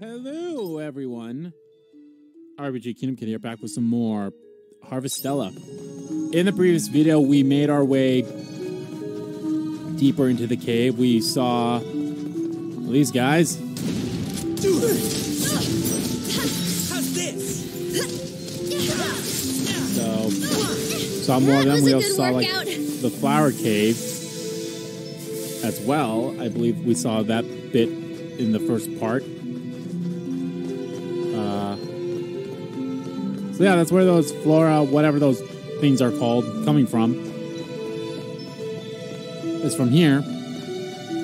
Hello, everyone. RPG Kingdom Kid here, back with some more Harvestella. In the previous video, we made our way deeper into the cave. We saw these guys. So, saw more of them. We also saw like the flower cave as well. I believe we saw that bit in the first part. So yeah, that's where those flora, whatever those things are called, coming from. Is from here,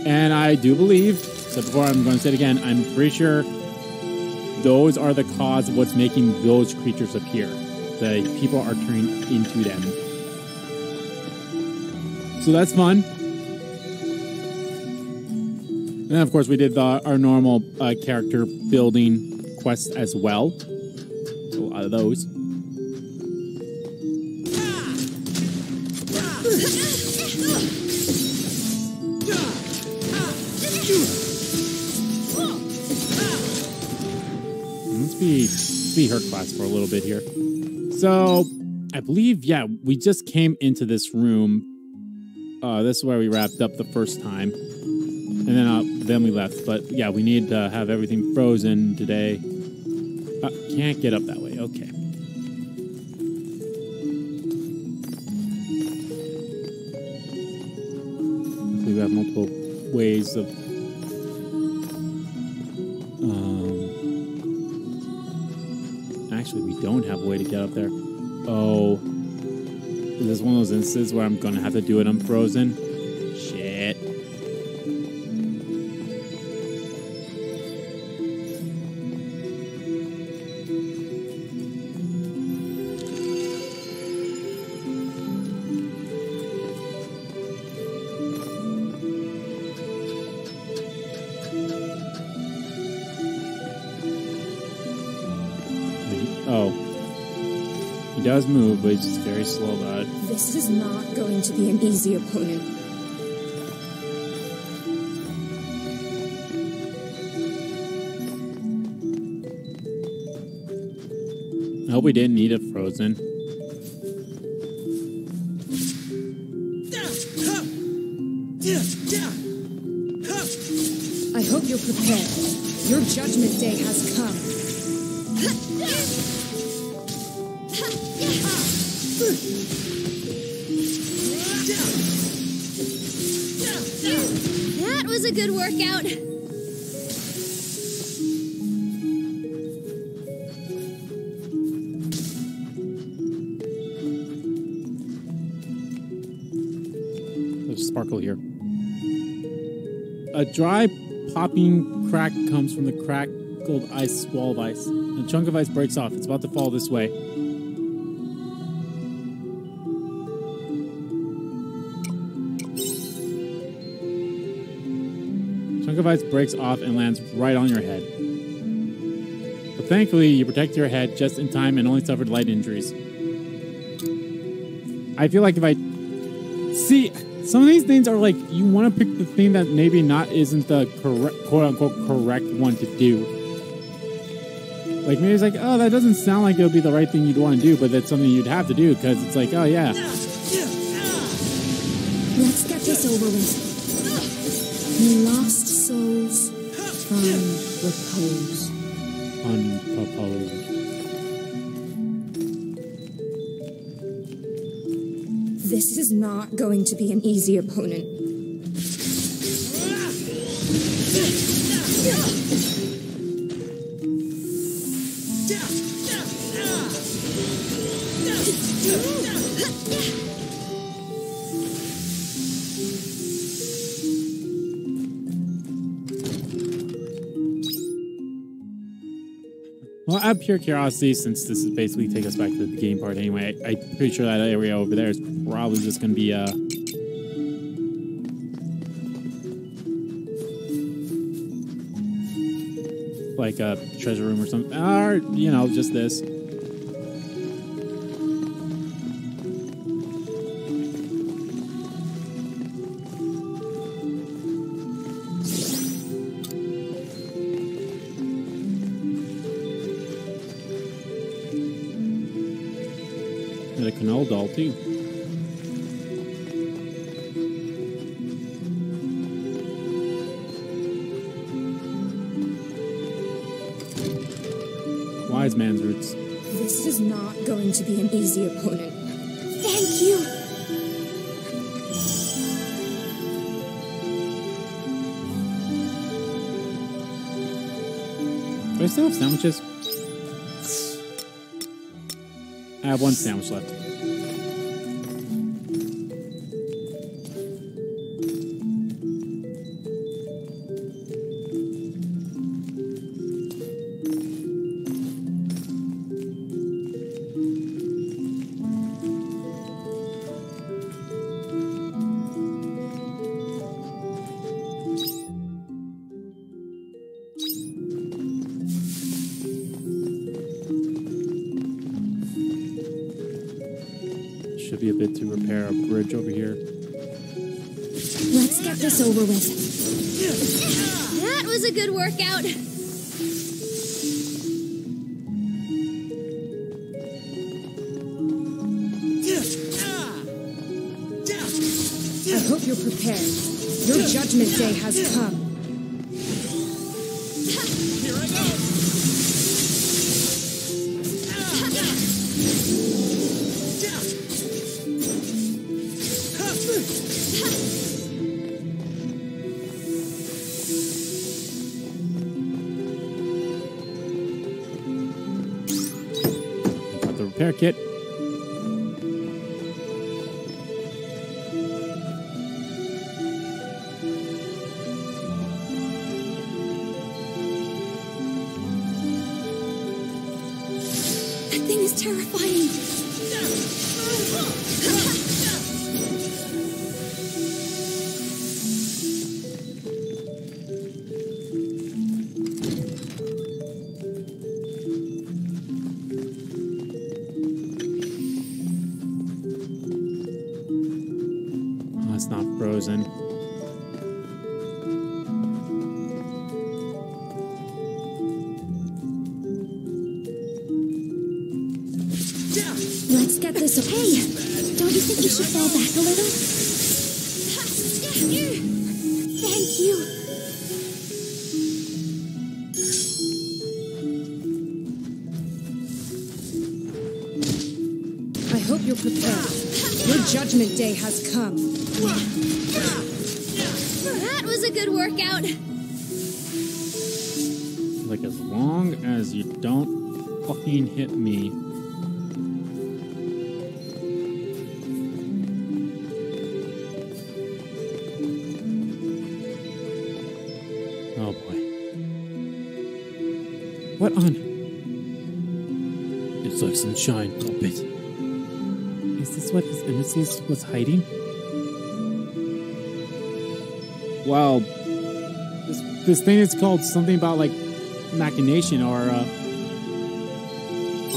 and I do believe. So before I'm going to say it again, I'm pretty sure those are the cause of what's making those creatures appear. The people are turning into them. So that's fun. And of course, we did the, our normal uh, character building quests as well. A lot of those. Her class for a little bit here. So, I believe, yeah, we just came into this room. Uh, this is where we wrapped up the first time, and then uh, then we left. But yeah, we need to have everything frozen today. Uh, can't get up that way. Okay. We have multiple ways of. Way to get up there. Oh. Is this one of those instances where I'm gonna have to do it unfrozen? Shit. But he's very slow about it. This is not going to be an easy opponent. I hope we didn't need it frozen. I hope you're prepared. Your judgment day has come. Was a workout. There's a sparkle here. A dry popping crack comes from the crackled ice wall of ice. A chunk of ice breaks off. It's about to fall this way. Of breaks off and lands right on your head. But thankfully, you protect your head just in time and only suffered light injuries. I feel like if I See, some of these things are like you want to pick the thing that maybe not isn't the correct quote unquote correct one to do. Like maybe it's like, oh, that doesn't sound like it would be the right thing you'd want to do, but that's something you'd have to do because it's like, oh yeah, Let's get this over with. Lost souls find unproposed. This is not going to be an easy opponent. Out of pure curiosity, since this is basically take us back to the game part anyway, I, I'm pretty sure that area over there is probably just going to be uh like a treasure room or something, or you know, just this. Canal doll too. Wise man's roots. This is not going to be an easy opponent. Thank you. Do I still have sandwiches? I have one sandwich left. You're prepared. Your judgment day has come. That was a good workout. Like as long as you don't fucking hit me. Oh boy. What on? It's like some shine, what his nemesis was hiding? Wow. This, this thing is called something about like machination or uh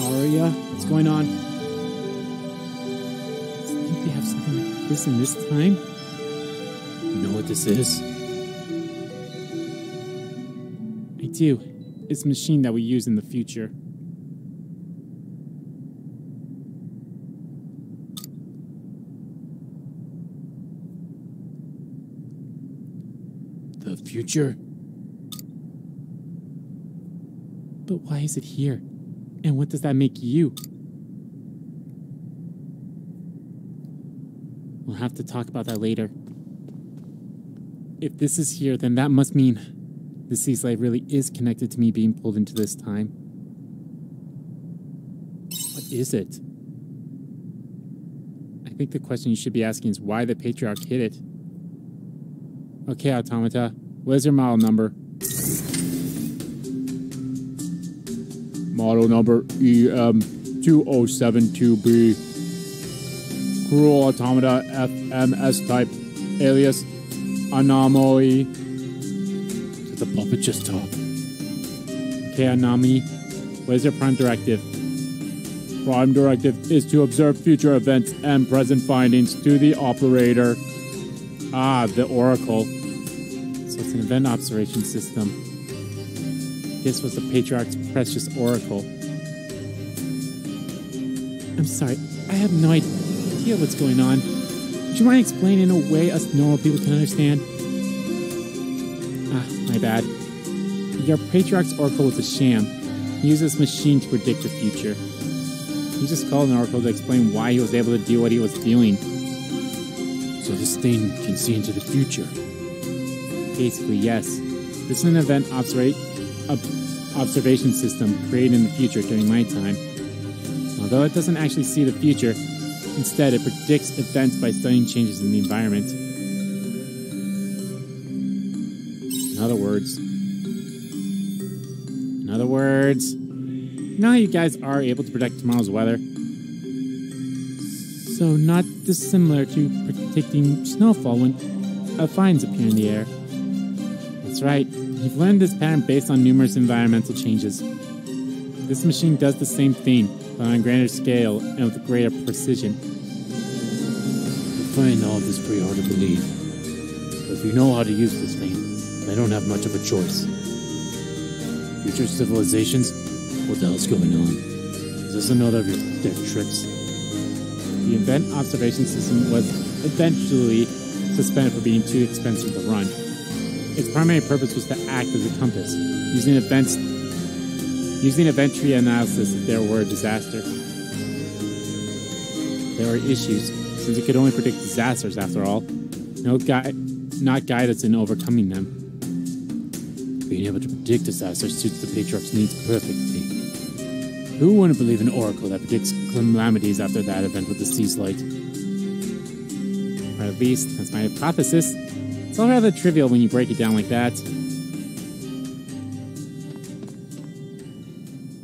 aria. What's going on? I think they have something like this in this time. You know what this is? I do. It's a machine that we use in the future. The future? But why is it here? And what does that make you? We'll have to talk about that later. If this is here, then that must mean the Seaslight really is connected to me being pulled into this time. What is it? I think the question you should be asking is why the patriarch hid it. Okay, Automata, what is your model number? Model number E EM2072B. Cruel Automata FMS type. Alias Anomaly. Did the puppet just talk? Okay, Anami, what is your prime directive? Prime directive is to observe future events and present findings to the operator. Ah, the Oracle. So event observation system. This was the Patriarch's precious oracle. I'm sorry, I have no idea what's going on. Would you mind explaining in a way us normal people can understand? Ah, my bad. Your patriarch's oracle was a sham. He used this machine to predict the future. He just called an oracle to explain why he was able to do what he was doing. So this thing can see into the future. Basically, yes. This is an event observa- ob- observation system created in the future during my time. Although it doesn't actually see the future, instead it predicts events by studying changes in the environment. In other words, in other words, now you guys are able to predict tomorrow's weather. So not dissimilar to predicting snowfall when a fines appear in the air. That's right. You've learned this pattern based on numerous environmental changes. This machine does the same thing, but on a grander scale and with greater precision. I find all this pretty hard to believe. But if you know how to use this thing, I don't have much of a choice. Future civilizations? What the hell's going on? Is this another of your tricks? The event observation system was eventually suspended for being too expensive to run. Its primary purpose was to act as a compass, using events using event tree analysis if there were a disaster. There were issues, since it could only predict disasters after all. No guide not guide us in overcoming them. Being able to predict disasters suits the Patriarch's needs perfectly. Who wouldn't believe an oracle that predicts calamities after that event with the Seaslight? Or at least, that's my hypothesis. It's all rather trivial when you break it down like that.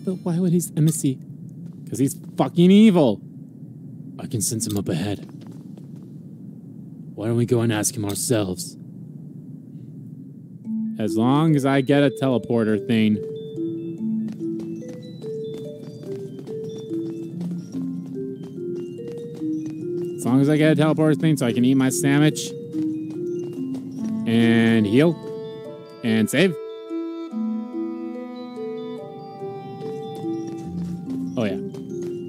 But why would his Eminence? Because he's fucking evil. I can sense him up ahead. Why don't we go and ask him ourselves? As long as I get a teleporter thing. As long as I get a teleporter thing so I can eat my sandwich. And heal. And save. Oh yeah.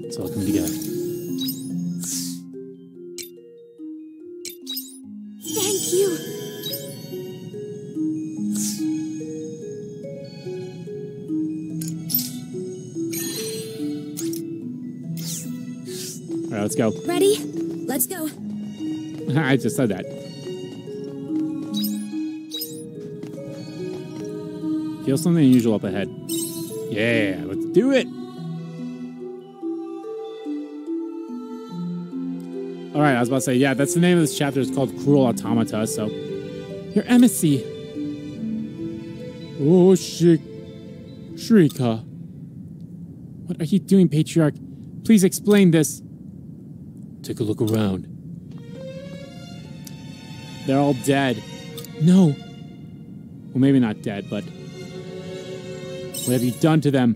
It's all coming together. Thank you. Alright, let's go. Ready? Let's go. I just said that. Feel something unusual up ahead. Yeah, let's do it. All right, I was about to say, yeah, that's the name of this chapter. It's called Cruel Automata. So, your Eminence. Oh, shit. Shrika. What are you doing, Patriarch? Please explain this. Take a look around. They're all dead. No. Well, maybe not dead, but. What have you done to them?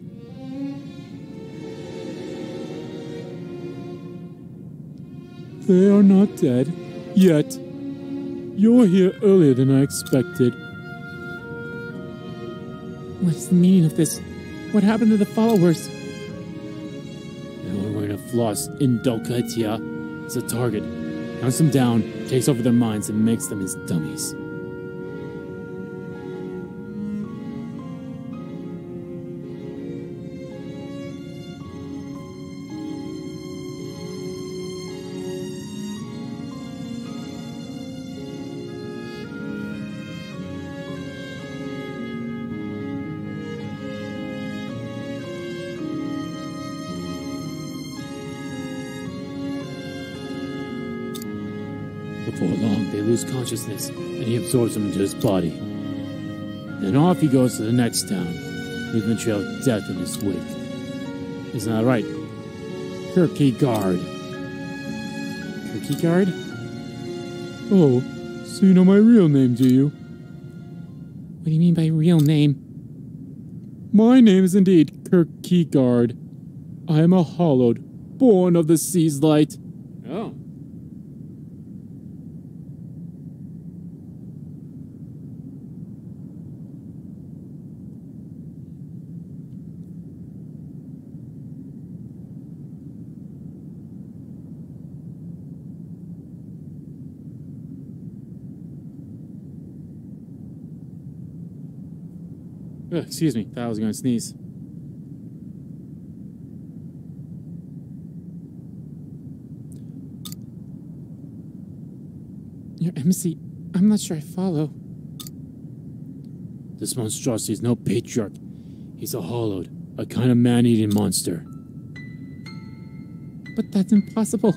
They are not dead. Yet. You were here earlier than I expected. What is the meaning of this? What happened to the followers? They were wearing a floss in Dolketia. It's a target. Hunts them down, takes over their minds, and makes them his dummies. Consciousness, and he absorbs them into his body. Then off he goes to the next town, leaving a trail of death in his wake. Isn't that right? Kierkegaard. Kierkegaard? Oh, so you know my real name, do you? What do you mean by real name? My name is indeed Kierkegaard. I am a hollowed, born of the Seaslight. Oh. Ugh, excuse me, thought I was going to sneeze. Your Eminence, I'm not sure I follow. This monstrosity is no patriarch. He's a hollowed, a kind of man-eating monster. But that's impossible.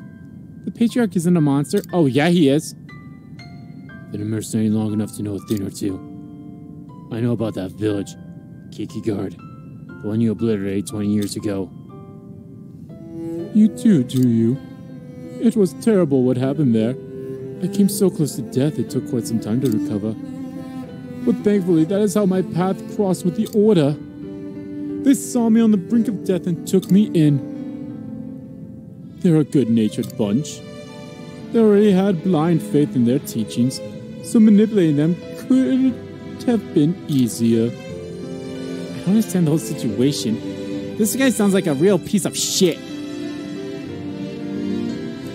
The patriarch isn't a monster. Oh, yeah, he is. Been a mercenary long enough to know a thing or two. I know about that village, Kierkegaard, the one you obliterated 20 years ago. You too, do you? It was terrible what happened there. I came so close to death it took quite some time to recover. But thankfully, that is how my path crossed with the Order. They saw me on the brink of death and took me in. They're a good natured bunch. They already had blind faith in their teachings, so manipulating them could have been easier. I don't understand the whole situation. This guy sounds like a real piece of shit.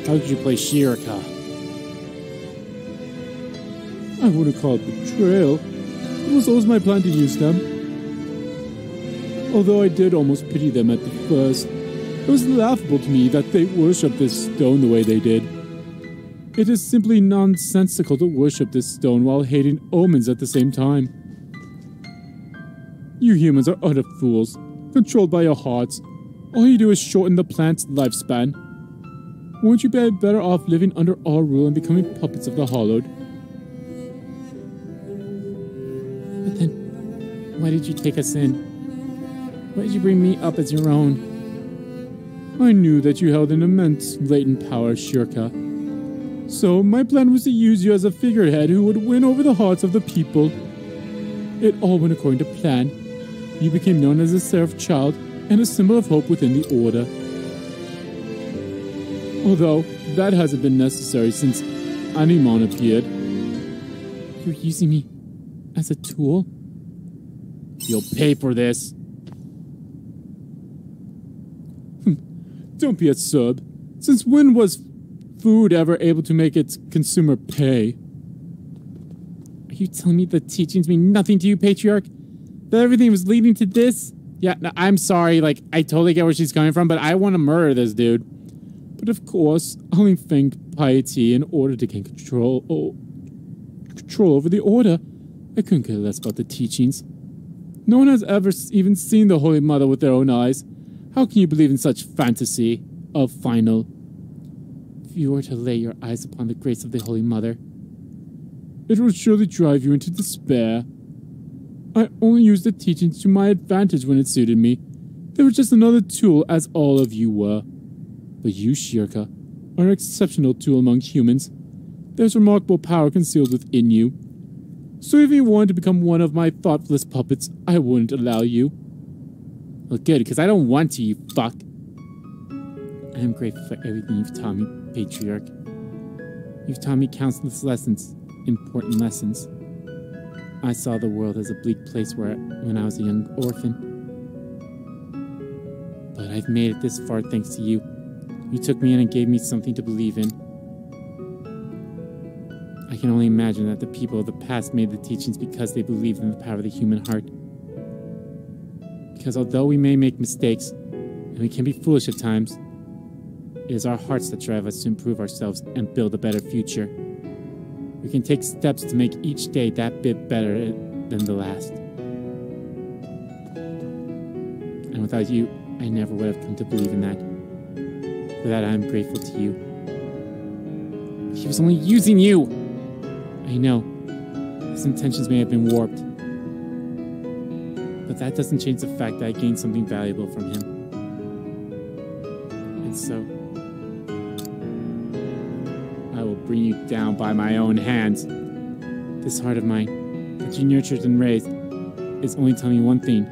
How could you play Shrika? I wouldn't call it betrayal. It was always my plan to use them. Although I did almost pity them at the first, it was laughable to me that they worship this stone the way they did. It is simply nonsensical to worship this stone while hating omens at the same time. You humans are utter fools, controlled by your hearts. All you do is shorten the plant's lifespan. Won't you be better off living under our rule and becoming puppets of the Hollowed? But then, why did you take us in? Why did you bring me up as your own? I knew that you held an immense latent power, Shrika. So my plan was to use you as a figurehead who would win over the hearts of the people. It all went according to plan. You became known as a seraph child and a symbol of hope within the Order. Although that hasn't been necessary since Animon appeared. You're using me as a tool? You'll pay for this. Hmm. Don't be a sub. Since when was food ever able to make its consumer pay? Are you telling me the teachings mean nothing to you, Patriarch? That everything was leading to this? Yeah, no, I'm sorry, like, I totally get where she's coming from, but I want to murder this dude. But of course, I'll infect piety in order to gain control, oh, control over the Order. I couldn't care less about the teachings. No one has ever even seen the Holy Mother with their own eyes. How can you believe in such fantasy of final? If you were to lay your eyes upon the grace of the Holy Mother, it would surely drive you into despair. I only used the teachings to my advantage when it suited me. They were just another tool, as all of you were. But you, Shrika, are an exceptional tool among humans. There's remarkable power concealed within you. So if you wanted to become one of my thoughtless puppets, I wouldn't allow you. Well, good, because I don't want to, you fuck. I am grateful for everything you've taught me, Patriarch. You've taught me countless lessons, important lessons. I saw the world as a bleak place where when I was a young orphan. But I've made it this far thanks to you. You took me in and gave me something to believe in. I can only imagine that the people of the past made the teachings because they believed in the power of the human heart. Because although we may make mistakes, and we can be foolish at times, it is our hearts that drive us to improve ourselves and build a better future. We can take steps to make each day that bit better than the last. And without you, I never would have come to believe in that. For that, I am grateful to you. He was only using you! I know. His intentions may have been warped. But that doesn't change the fact that I gained something valuable from him. And so, bring you down by my own hands. This heart of mine, that you nurtured and raised, is only telling me one thing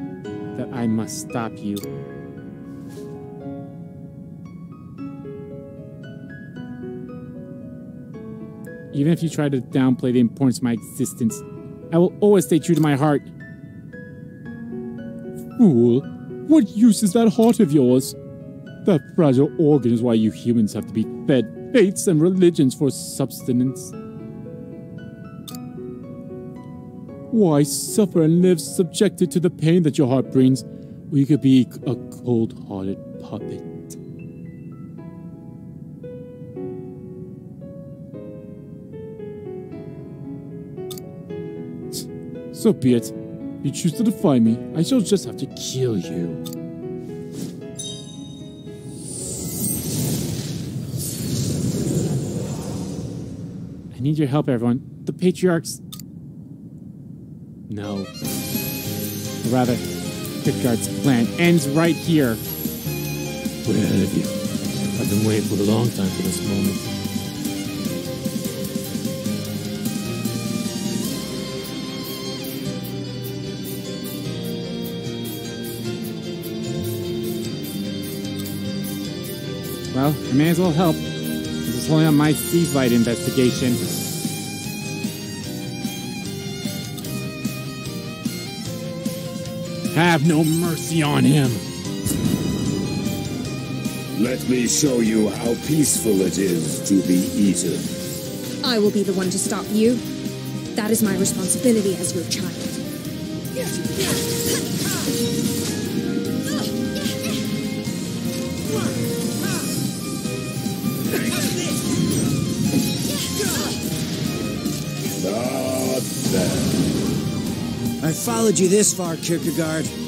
that I must stop you. Even if you try to downplay the importance of my existence, I will always stay true to my heart. Fool, what use is that heart of yours? That fragile organ is why you humans have to be fed faiths and religions for subsistence. Why suffer and live subjected to the pain that your heart brings? You could be a cold hearted puppet. So be it. You choose to defy me, I shall just have to kill you. Need your help, everyone. The patriarchs. No. Or rather, Pickard's plan ends right here. Way ahead of you. I've been waiting for a long time for this moment. Well, I may as well help. This is only on my Seaslight investigation. Have no mercy on him. Let me show you how peaceful it is to be eaten. I will be the one to stop you. That is my responsibility as your child. Not followed you this far, Kierkegaard.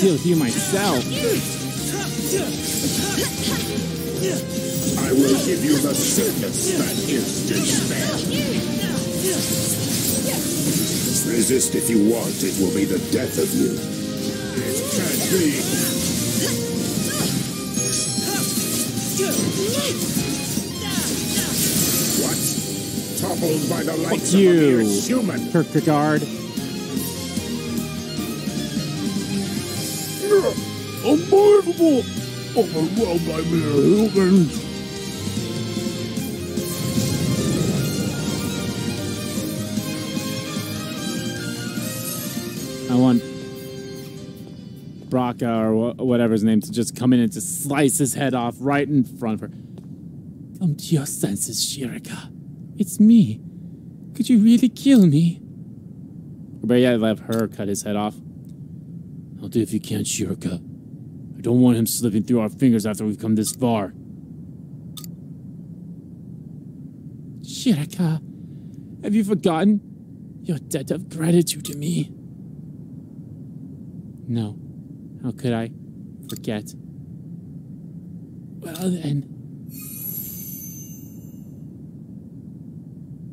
Deal with you myself. I will give you the sickness that is despair. Resist if you want, it will be the death of you. It can't be. What? Toppled by the of a you. mere human. Kierkegaard. Unbelievable! Overwhelmed by mere humans. I want Brakka or wha- whatever his name to just come in and to slice his head off right in front of her. Come to your senses, Shrika. It's me. Could you really kill me? Better yet, let her cut his head off. I'll do if you can, Shrika. I don't want him slipping through our fingers after we've come this far. Shrika, have you forgotten your debt of gratitude to me? No. How could I forget? Well then.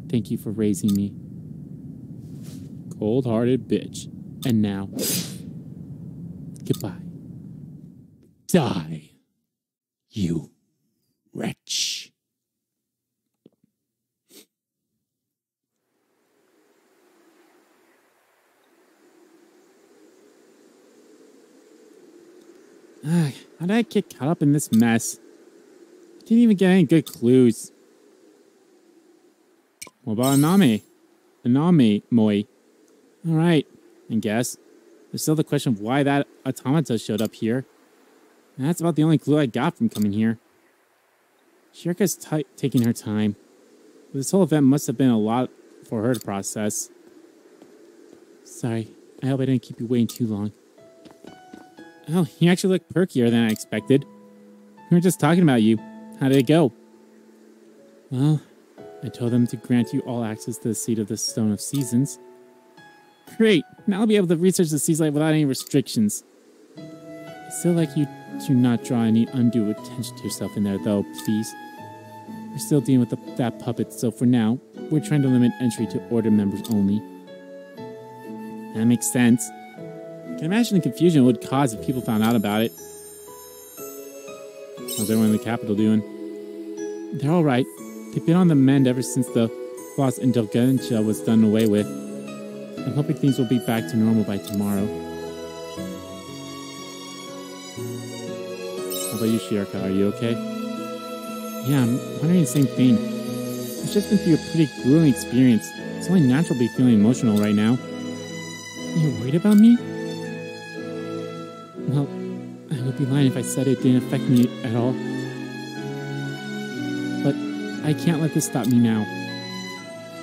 Thank you for raising me. Cold hearted bitch. And now. Goodbye. Die. You wretch. Ugh, how did I get caught up in this mess? I didn't even get any good clues. What about Anami? Anami Moi. Alright, I guess. There's still the question of why that automata showed up here. And that's about the only clue I got from coming here. Shrika's taking her time. This whole event must have been a lot for her to process. Sorry, I hope I didn't keep you waiting too long. Oh, you actually look perkier than I expected. We were just talking about you. How did it go? Well, I told them to grant you all access to the seat of the Stone of Seasons. Great! Now I'll be able to research the Seaslight without any restrictions. I still like you to not draw any undue attention to yourself in there, though, please. We're still dealing with the, that puppet, so for now, we're trying to limit entry to Order members only. That makes sense. I can imagine the confusion it would cause if people found out about it. How's everyone in the capital doing? They're all right. They've been on the mend ever since the Lost Indulgentia was done away with. I'm hoping things will be back to normal by tomorrow. How about you, Shrika? Are you okay? Yeah, I'm wondering the same thing. I've just been through a pretty grueling experience. It's only natural to be feeling emotional right now. You're worried about me? Well, I would be lying if I said it didn't affect me at all. But I can't let this stop me now.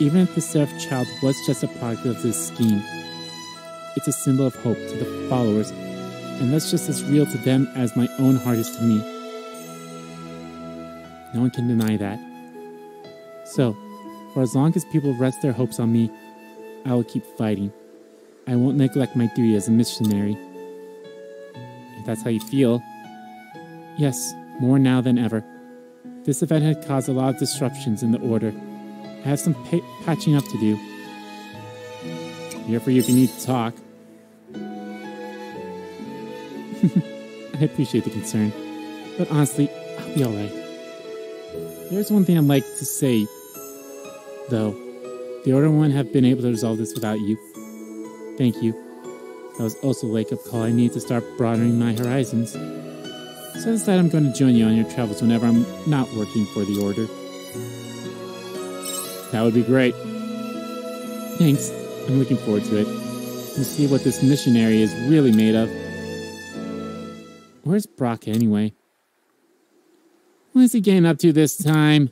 Even if the Seraph child was just a product of this scheme, it's a symbol of hope to the followers, and that's just as real to them as my own heart is to me. No one can deny that. So, for as long as people rest their hopes on me, I will keep fighting. I won't neglect my duty as a missionary. If that's how you feel, yes, more now than ever. This event had caused a lot of disruptions in the Order. I have some pa- patching up to do. Here for you if you need to talk. I appreciate the concern, but honestly, I'll be alright. There's one thing I'd like to say, though. The Order wouldn't have been able to resolve this without you. Thank you. That was also a wake up call. I need to start broadening my horizons. So I decided I'm going to join you on your travels whenever I'm not working for the Order. That would be great. Thanks. I'm looking forward to it. To see what this missionary is really made of. Where's Brock anyway? What is he getting up to this time?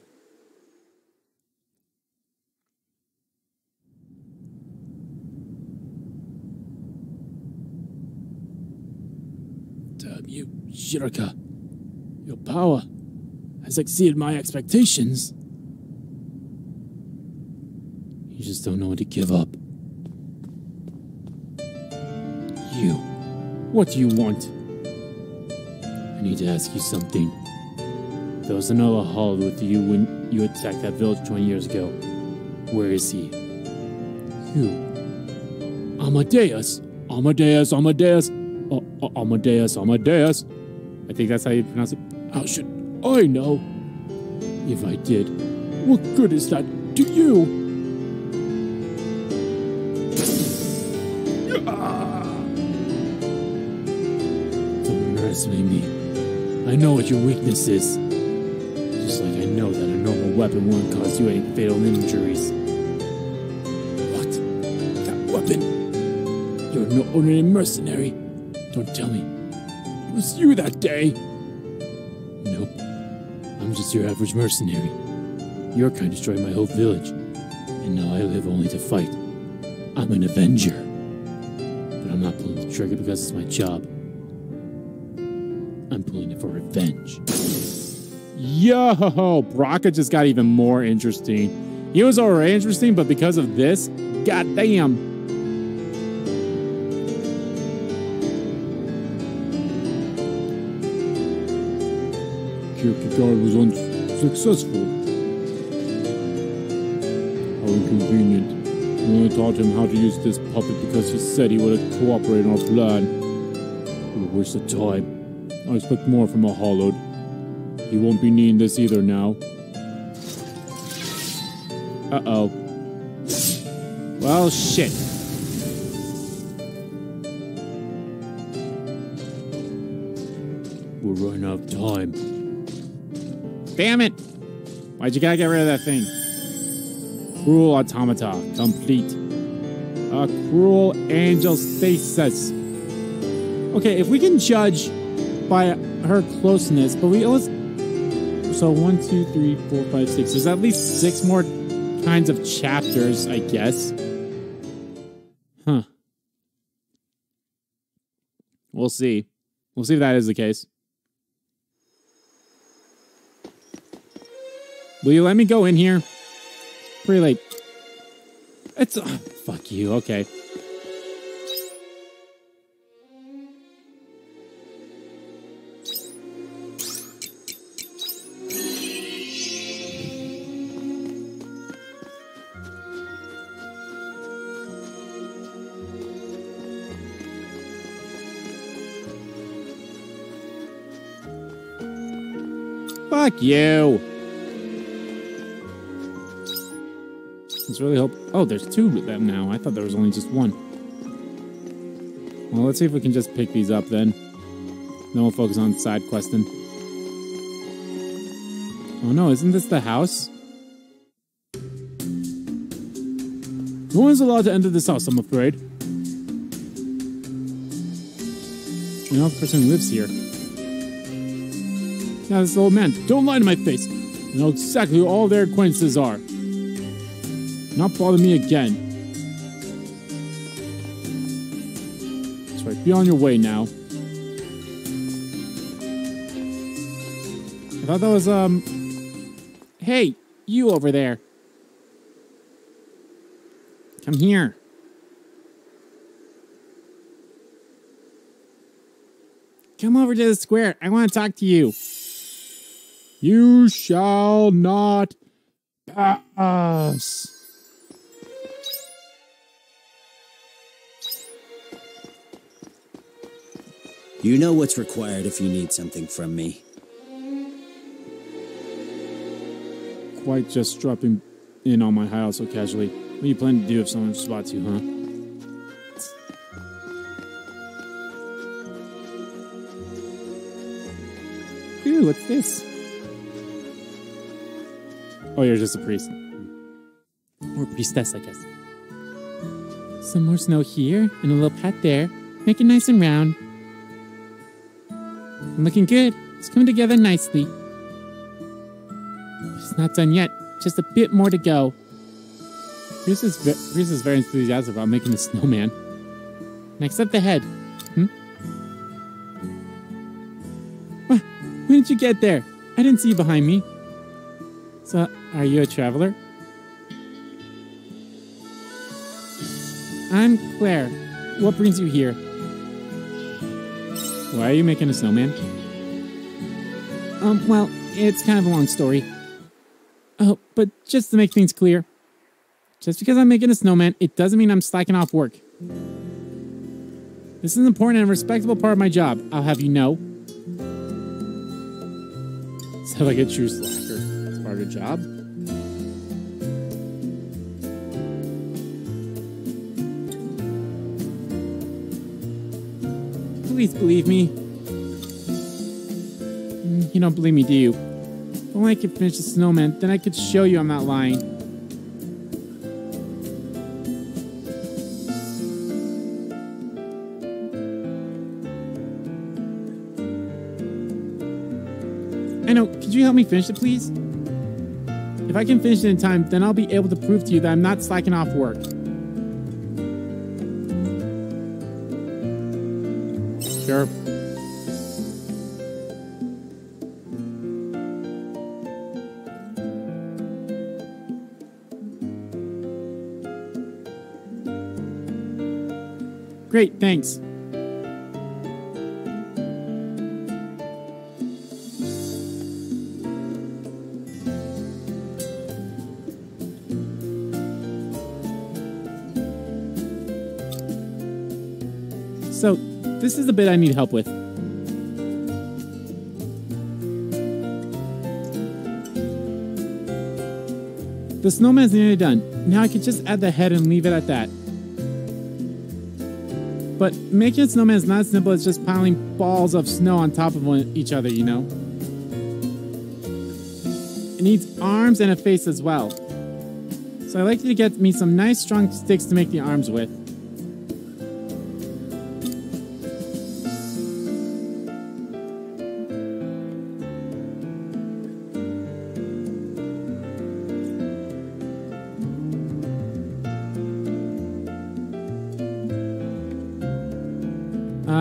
Damn you, Shrika. Your power has exceeded my expectations. You just don't know when to give up. You. What do you want? I need to ask you something. There was another Hall with you when you attacked that village 20 years ago. Where is he? Who? Amadeus! Amadeus! Amadeus! Amadeus! Amadeus! I think that's how you pronounce it. How should I know? If I did, what good is that to you? Don't underestimate me. I know what your weakness is. Just like I know that a normal weapon won't cause you any fatal injuries. What? That weapon? You're no ordinary mercenary. Don't tell me. It was you that day. Nope. I'm just your average mercenary. Your kind destroyed my whole village. And now I live only to fight. I'm an avenger. But I'm not pulling the trigger because it's my job. I'm pulling it for revenge. Yo, Brakka just got even more interesting. He was already interesting, but because of this, goddamn. Kierkegaard was unsuccessful. How inconvenient. We only taught him how to use this puppet because he said he would cooperate in our plan. What a waste of time. I expect more from a hollowed. He won't be needing this either now. Uh oh. Well, shit. We're running out of time. Damn it! Why'd you gotta get rid of that thing? Cruel automata, complete. A cruel angel stasis. Okay, if we can judge by her closeness, but we always. So one, two, three, four, five, six. There's at least six more kinds of chapters, I guess. Huh. We'll see. We'll see if that is the case. Will you let me go in here? Pretty late. It's uh, fuck you. Okay. You. Let's really hope. Oh, there's two of them now. I thought there was only just one. Well, let's see if we can just pick these up then. Then we'll focus on side questing. Oh no, isn't this the house? No one's allowed to enter this house, I'm afraid. You know, the person who lives here. Now, this old man. Don't lie to my face. I know exactly who all their acquaintances are. Not bother me again. That's right, be on your way now. I thought that was, um... Hey, you over there. Come here. Come over to the square. I want to talk to you. You shall not pass. You know what's required if you need something from me. Quite just dropping in on my hideout so casually. What do you plan to do if someone spots you, huh? Ooh, what's this? Oh, you're just a priest. Or priestess, I guess. Some more snow here and a little pat there. Make it nice and round. I'm looking good. It's coming together nicely. It's not done yet. Just a bit more to go. Bruce is, ve- Priest is very enthusiastic about making a snowman. Next up, the head. Hmm? When did you get there? I didn't see you behind me. So, are you a traveler? I'm Claire. What brings you here? Why are you making a snowman? Um, well, it's kind of a long story. Oh, but just to make things clear, just because I'm making a snowman, it doesn't mean I'm slacking off work. This is an important and respectable part of my job, I'll have you know. Sound like a true slacker. The job. Please believe me. Mm, You don't believe me, do you? Well, I could finish the snowman, then I could show you I'm not lying. I know, could you help me finish it, please? If I can finish it in time, then I'll be able to prove to you that I'm not slacking off work. Sure. Great, thanks. This is the bit I need help with. The snowman's nearly done. Now I can just add the head and leave it at that. But making a snowman is not as simple as just piling balls of snow on top of one, each other, you know? It needs arms and a face as well. So I'd like you to get me some nice strong sticks to make the arms with.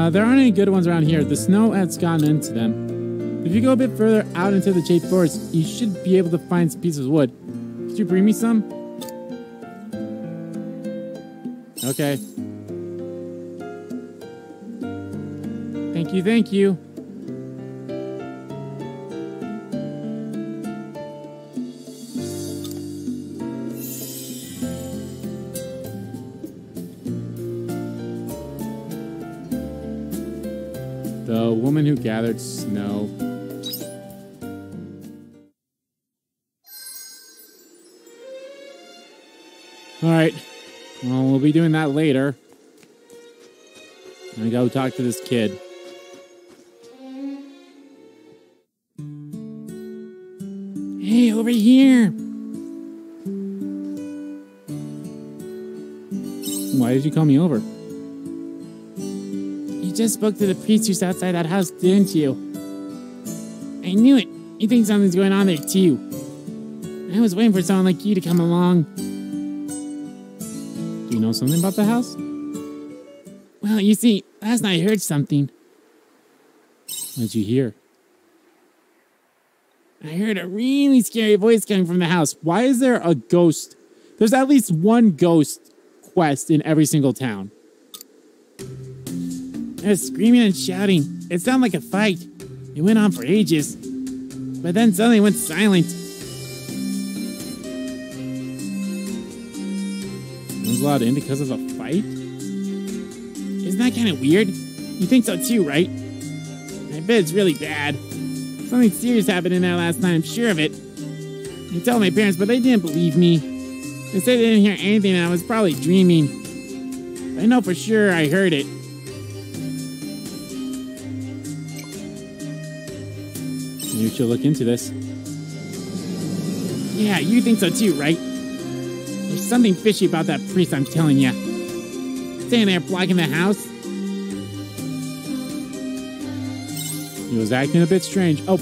Uh, there aren't any good ones around here. The snow has gotten into them. If you go a bit further out into the Jade Forest, you should be able to find some pieces of wood. Could you bring me some? Okay. Thank you, thank you. Gathered snow. All right. Well, we'll be doing that later. I go talk to this kid. Hey, over here. Why did you call me over? Just spoke to the priest who's outside that house, didn't you? I knew it. You think something's going on there, too. I was waiting for someone like you to come along. Do you know something about the house? Well, you see, last night I heard something. What did you hear? I heard a really scary voice coming from the house. Why is there a ghost? There's at least one ghost quest in every single town. I was screaming and shouting. It sounded like a fight. It went on for ages. But then suddenly it went silent. I was allowed in because of a fight? Isn't that kind of weird? You think so too, right? I bet it's really bad. Something serious happened in there last night, I'm sure of it. I told my parents, but they didn't believe me. They said they didn't hear anything and I was probably dreaming. I know for sure I heard it. You should look into this. Yeah, you think so too, right? There's something fishy about that priest, I'm telling you. Standing there blocking the house. He was acting a bit strange. Oh,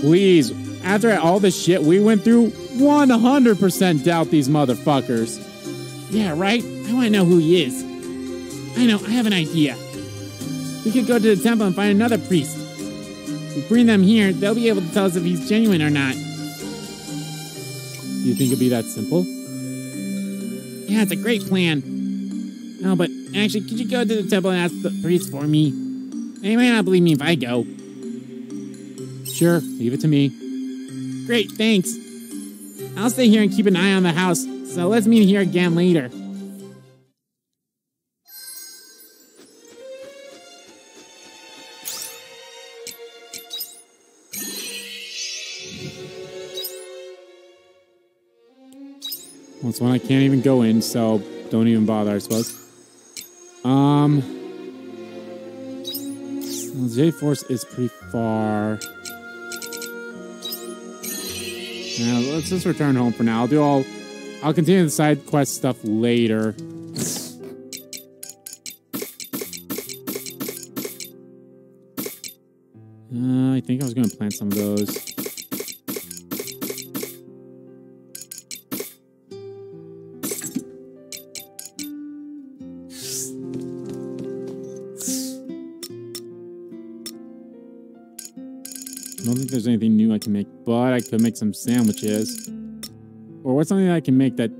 please. After all the shit we went through, 100% doubt these motherfuckers. Yeah, right? I want to know who he is. I know, I have an idea. We could go to the temple and find another priest. Bring them here, they'll be able to tell us if he's genuine or not. Do you think it'd be that simple? Yeah, it's a great plan. No, but actually, could you go to the temple and ask the priest for me? They might not believe me if I go. Sure, leave it to me. Great, thanks. I'll stay here and keep an eye on the house, so let's meet here again later. Well, it's one I can't even go in, so don't even bother, I suppose. Um, well, Jade Forest is pretty far. Yeah, let's just return home for now. I'll do all. I'll continue the side quest stuff later. Uh, I think I was going to plant some of those. Don't think there's anything new I can make, but I could make some sandwiches. Or what's something I can make that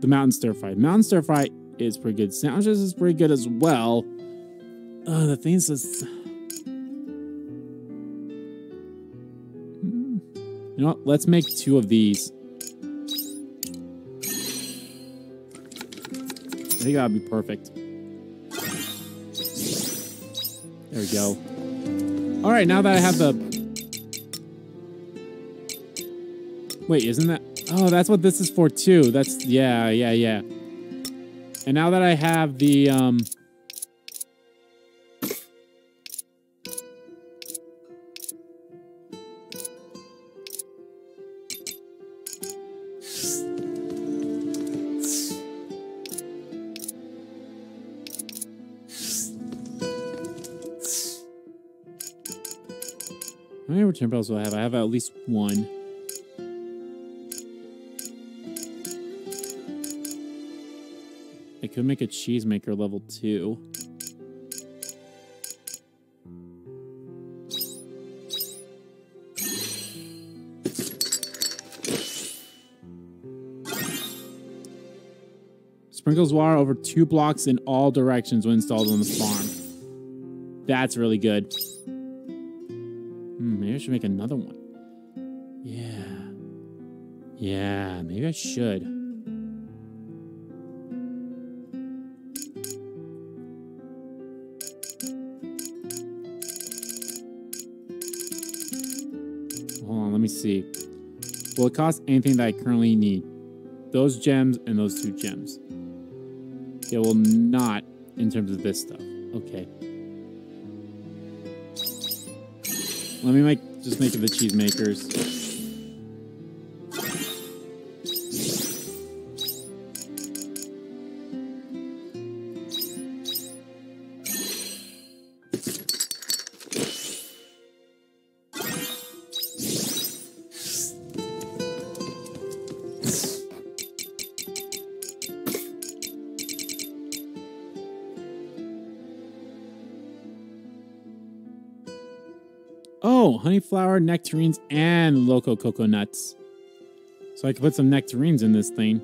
the mountain stir fry? Mountain stir fry is pretty good. Sandwiches is pretty good as well. Uh, the thing is, just... Hmm. you know what? Let's make two of these. I think that'd be perfect. There we go. All right, now that I have the Wait, isn't that... Oh, that's what this is for, too. That's... Yeah, yeah, yeah. And now that I have the, um... How many return bells do I have? I have at least one. Could make a cheesemaker level two. Sprinkles water over two blocks in all directions when installed on the farm. That's really good. Hmm, maybe I should make another one. Yeah. Yeah, maybe I should. See. Will it cost anything that I currently need? Those gems and those two gems. It will not in terms of this stuff. Okay. Let me make just make it the cheese flower, nectarines, and loco cocoa nuts. So I can put some nectarines in this thing.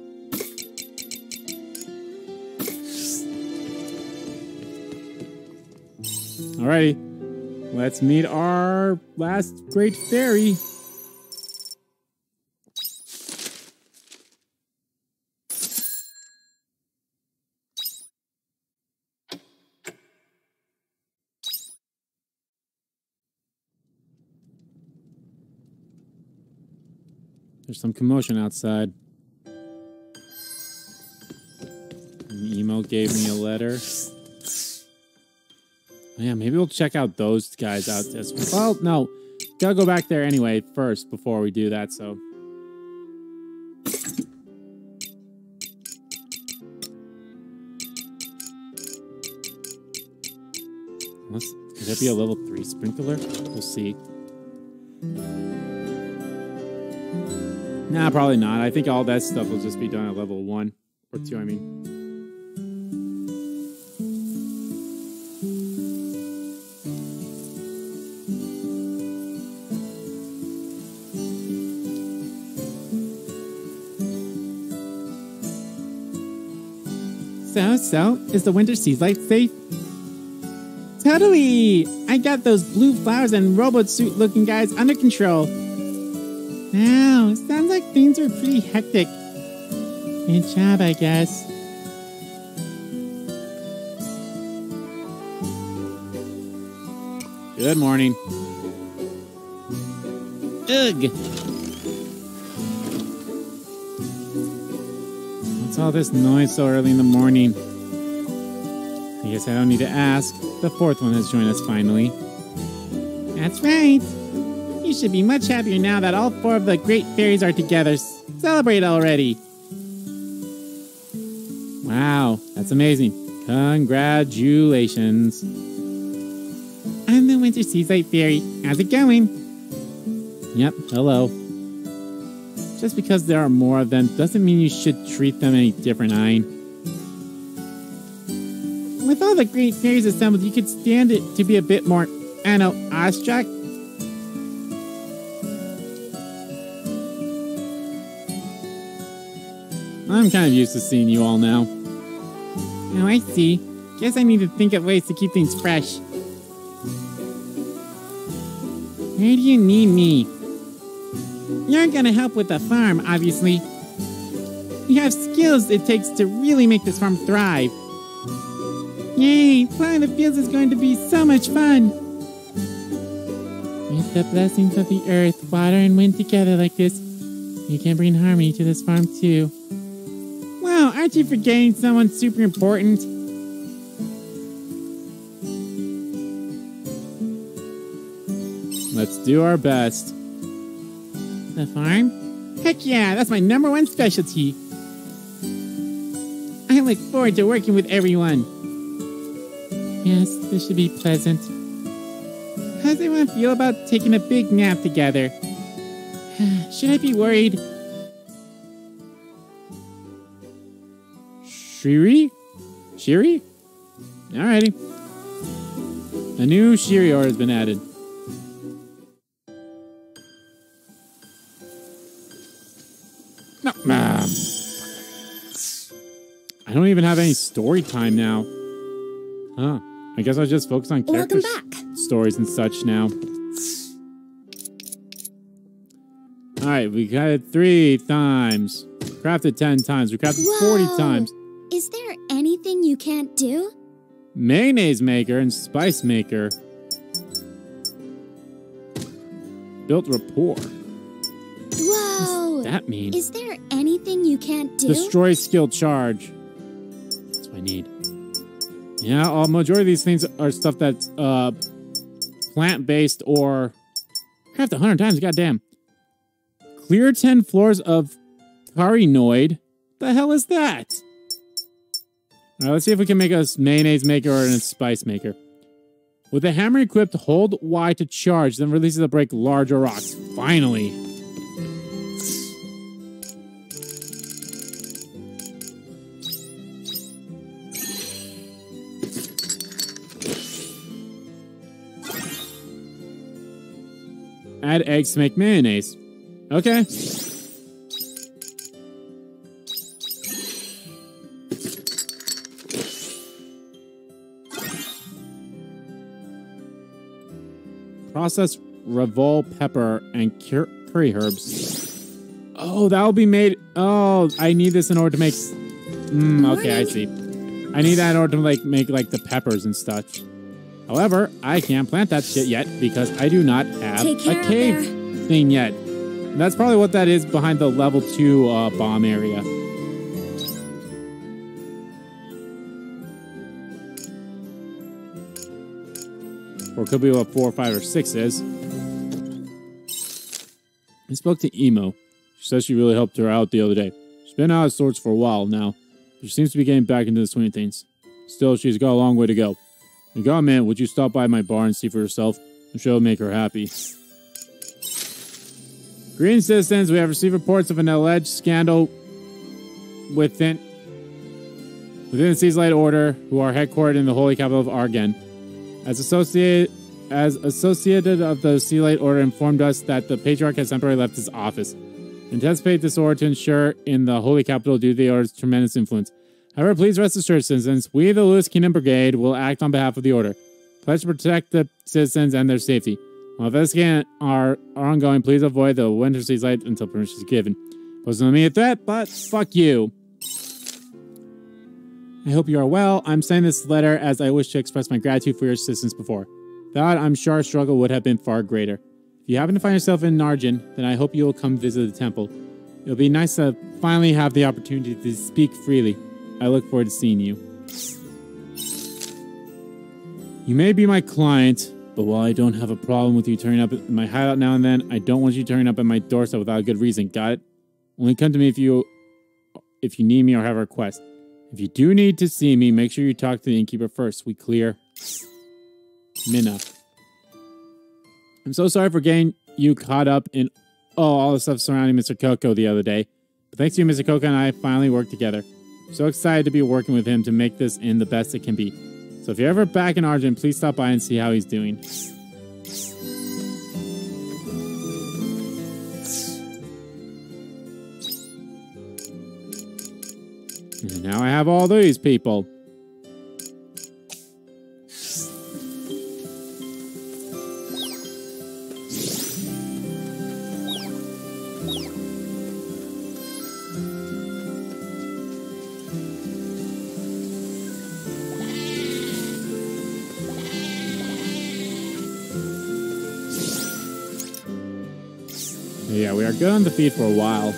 Alrighty, let's meet our last great fairy. There's some commotion outside. An email gave me a letter. Oh, yeah, maybe we'll check out those guys out as well. No, gotta go back there anyway first before we do that. So. Could that be a level three sprinkler? We'll see. Nah, probably not. I think all that stuff will just be done at level one or two. I mean. So, so, is the winter sea life safe? Totally! I got those blue flowers and robot suit looking guys under control. Wow, sounds like things are pretty hectic. Good job, I guess. Good morning. Ugh. What's all this noise so early in the morning? I guess I don't need to ask. The fourth one has joined us finally. That's right. Should be much happier now that all four of the great fairies are together. Celebrate already. Wow, that's amazing. Congratulations. I'm the Winter Seaside Fairy. How's it going? Yep, hello. Just because there are more of them doesn't mean you should treat them any different, Ein. With all the great fairies assembled, you could stand it to be a bit more, I know, awestruck. I'm kind of used to seeing you all now. Oh, I see. Guess I need to think of ways to keep things fresh. Where do you need me? You're gonna help with the farm, obviously. You have skills it takes to really make this farm thrive. Yay! Plowing the fields is going to be so much fun! With the blessings of the earth, water, and wind together like this, you can bring harmony to this farm too. Aren't you forgetting someone super important? Let's do our best. The farm? Heck yeah, that's my number one specialty. I look forward to working with everyone. Yes, this should be pleasant. How does everyone feel about taking a big nap together? Should I be worried? Shiri? Shiri? Alrighty. A new Shirior has been added. No, um, I don't even have any story time now. Huh. I guess I'll just focus on character back. stories and such now. Alright, we got it three times. Crafted ten times. We crafted 40 times. Is there anything you can't do? Mayonnaise maker and spice maker. Built rapport. Whoa! That means Is there anything you can't do? destroy skill charge. That's what I need. Yeah, a majority of these things are stuff that's uh, plant based or craft a hundred times. Goddamn. Clear ten floors of carinoid. The hell is that? Let's see if we can make a mayonnaise maker or a spice maker. With the hammer equipped, hold Y to charge, then releases to break larger rocks. Finally. Add eggs to make mayonnaise. Okay. Process revol pepper and cur- curry herbs. Oh, that'll be made. Oh, I need this in order to make. Mm, okay, I see. I need that in order to like make like the peppers and such. However, I can't plant that shit yet because I do not have a cave thing yet. And that's probably what that is behind the level two uh, bomb area. Or could be what four, five, or six is. I spoke to Emo. She says she really helped her out the other day. She's been out of sorts for a while now, but she seems to be getting back into the swing of things. Still, she's got a long way to go. You got a minute, would you stop by my bar and see for yourself? I'm sure it'll make her happy. Green citizens, we have received reports of an alleged scandal within within the Seaslight Order, who are headquartered in the holy capital of Argene. As associate as associated of the Seaslight Order informed us that the Patriarch has temporarily left his office. Anticipate this order to ensure in the holy capital due to the Order's tremendous influence. However, please rest assured, citizens, we, the Lewis Kingdom Brigade, will act on behalf of the Order. Pledge to protect the citizens and their safety. While investigating are, are ongoing, please avoid the Winter Seaslight until permission is given. Wasn't an immediate threat, but fuck you. I hope you are well. I'm sending this letter as I wish to express my gratitude for your assistance before. That I'm sure our struggle would have been far greater. If you happen to find yourself in Narjan, then I hope you will come visit the temple. It'll be nice to finally have the opportunity to speak freely. I look forward to seeing you. You may be my client, but while I don't have a problem with you turning up at my hideout now and then, I don't want you turning up at my doorstep without a good reason. Got it? Only come to me if you if you need me or have a request. If you do need to see me, make sure you talk to the innkeeper first. We clear. Minna. I'm so sorry for getting you caught up in oh all the stuff surrounding Mr. Coco the other day. But thanks to you, Mr. Coco and I finally worked together. so excited to be working with him to make this in the best it can be. So if you're ever back in Argene, please stop by and see how he's doing. And now I have all these people. Yeah, we are on the feed for a while.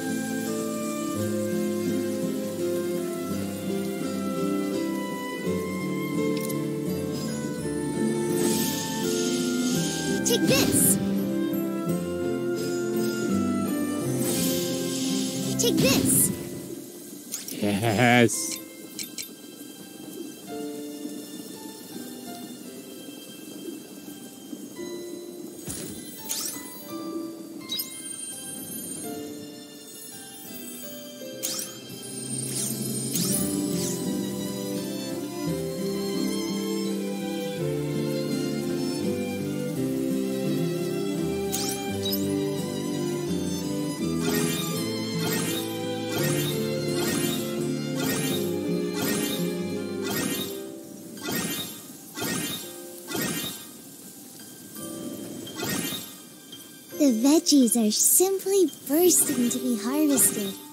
Veggies are simply bursting to be harvested.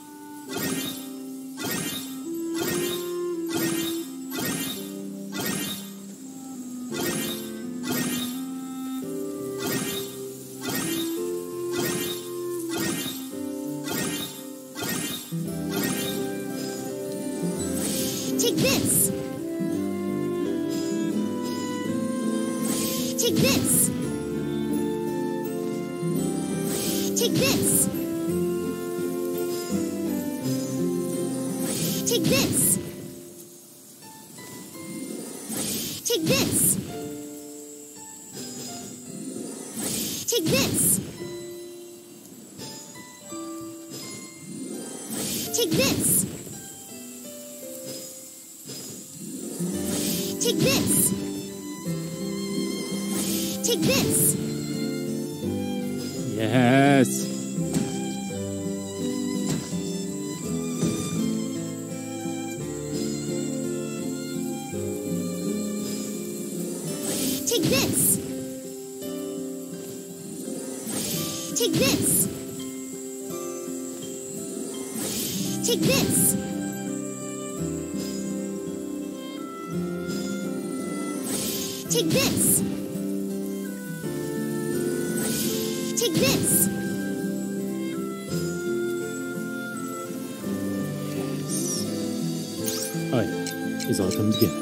Yeah, it's all come together.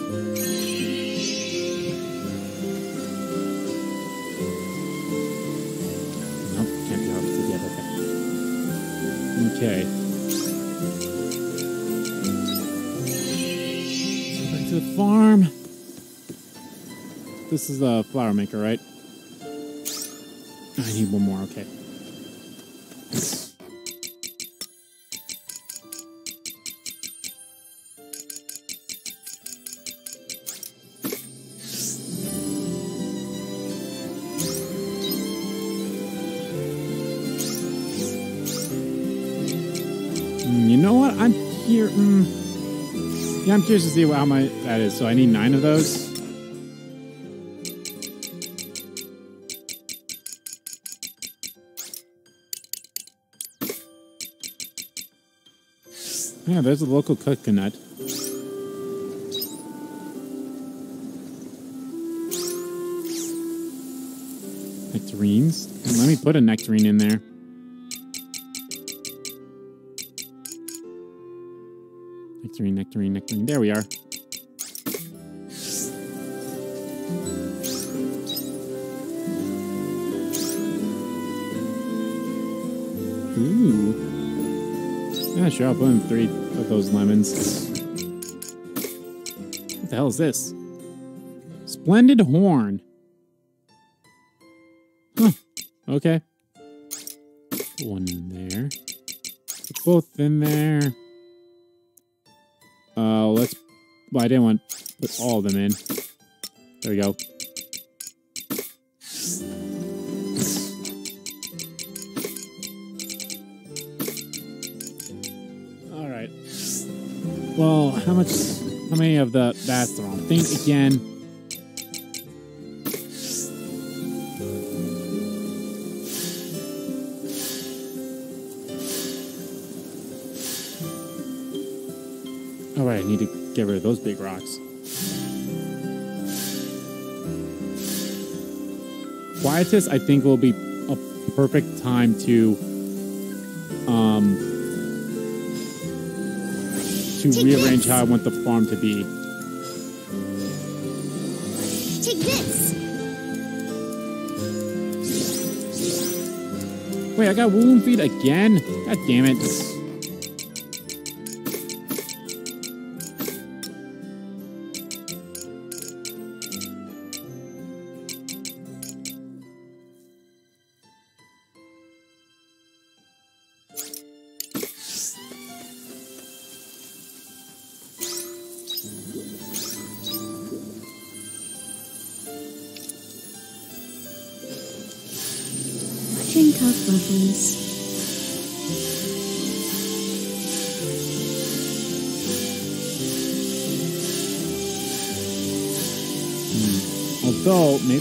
Nope, can't be harvested yet. Okay. Okay. Back to the farm. This is the flower maker, right? I need one more. Okay. Curious to see how my that is. So I need nine of those. Yeah, there's a local coconut. Nectarines. Let me put a nectarine in there. Nectarine, nectarine, nectarine. There we are. Ooh. Yeah, sure, I'll put in three of those lemons. What the hell is this? Splendid horn. Huh. Okay. One in there. Put both in there. Uh, let's. Well, I didn't want put all of them in. There we go. All right. Well, how much? How many of the that's the wrong thing again? Get rid of those big rocks. Quietus, I think, will be a perfect time to um to Take rearrange this. how I want the farm to be. Take this. Wait, I got wound feed again? God damn it.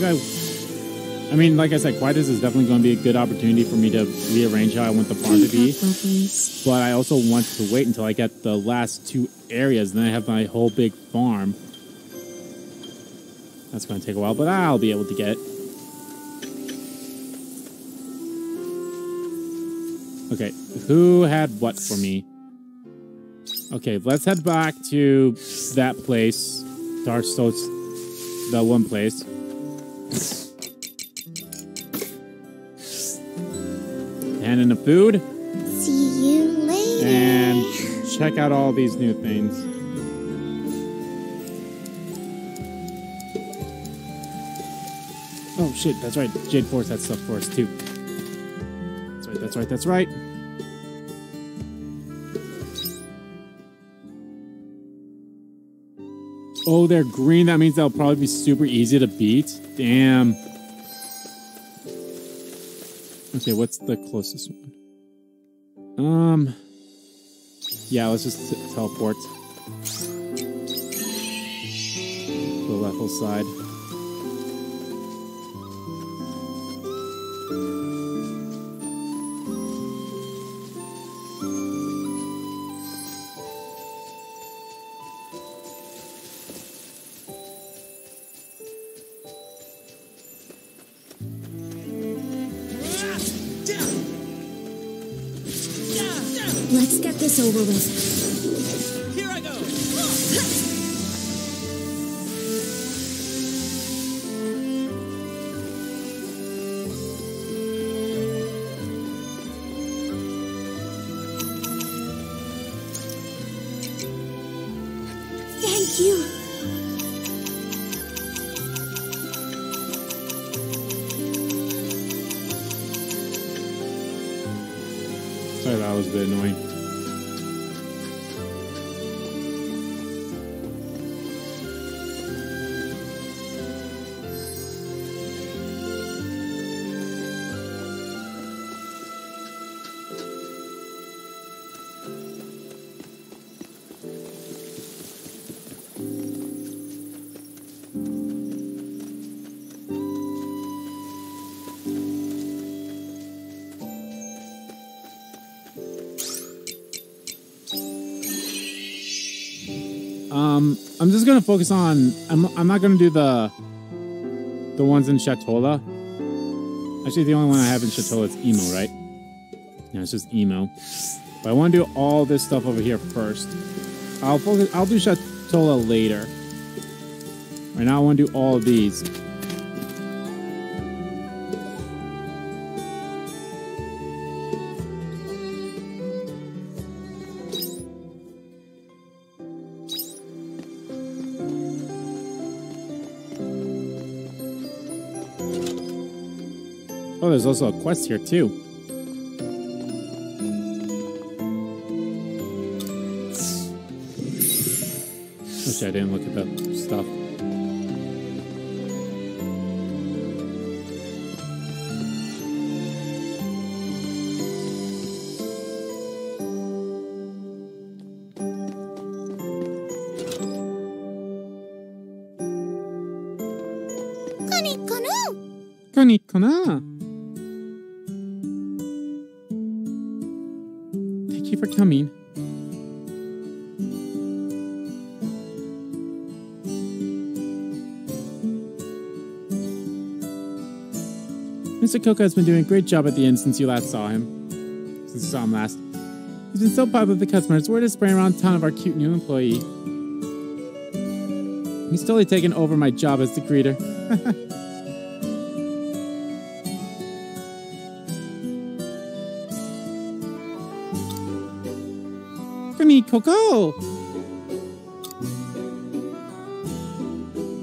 I I mean, like I said, Quietus is definitely going to be a good opportunity for me to rearrange how I want the farm to be. But I also want to wait until I get the last two areas, and then I have my whole big farm. That's going to take a while, but I'll be able to get it. Okay, who had what for me? Okay, let's head back to that place. Darkstone's the one place. Hand in the food See you later. and check out all these new things. Oh shit, that's right. Jade Forest had stuff for us too. That's right, that's right, that's right. Oh, they're green. That means they'll probably be super easy to beat. Damn. Okay, what's the closest one? Um. Yeah, let's just teleport. The level side. You. Sorry, that was a bit annoying. I'm just gonna focus on. I'm. I'm not gonna do the. The ones in Shatola. Actually, the only one I have in Shatola is emo, right? Yeah, it's just emo. But I want to do all this stuff over here first. I'll focus. I'll do Shatola later. Right now, I want to do all of these. There's also a quest here too. Mr. Coco has been doing a great job at the inn since you last saw him. Since you saw him last. He's been so popular with the customers, word is spreading around town of our cute new employee. He's totally taken over my job as the greeter. For me, Coco!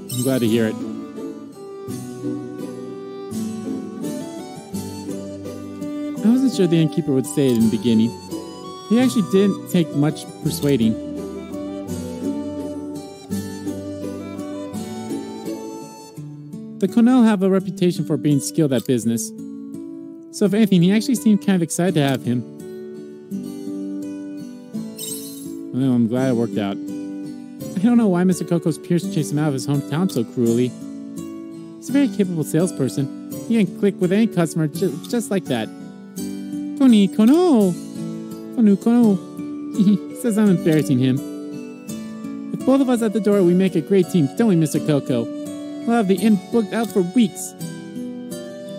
I'm glad to hear it. I wasn't sure the innkeeper would say it in the beginning. He actually didn't take much persuading. The Cornell have a reputation for being skilled at business. So if anything, he actually seemed kind of excited to have him. Well, I'm glad it worked out. I don't know why Mr. Coco's Pierce chased him out of his hometown so cruelly. He's a very capable salesperson. He can click with any customer just, just like that. Koni Kono! Konu Kono! Says I'm embarrassing him. With both of us at the door, we make a great team, don't we, Mr. Coco? We'll have the inn booked out for weeks.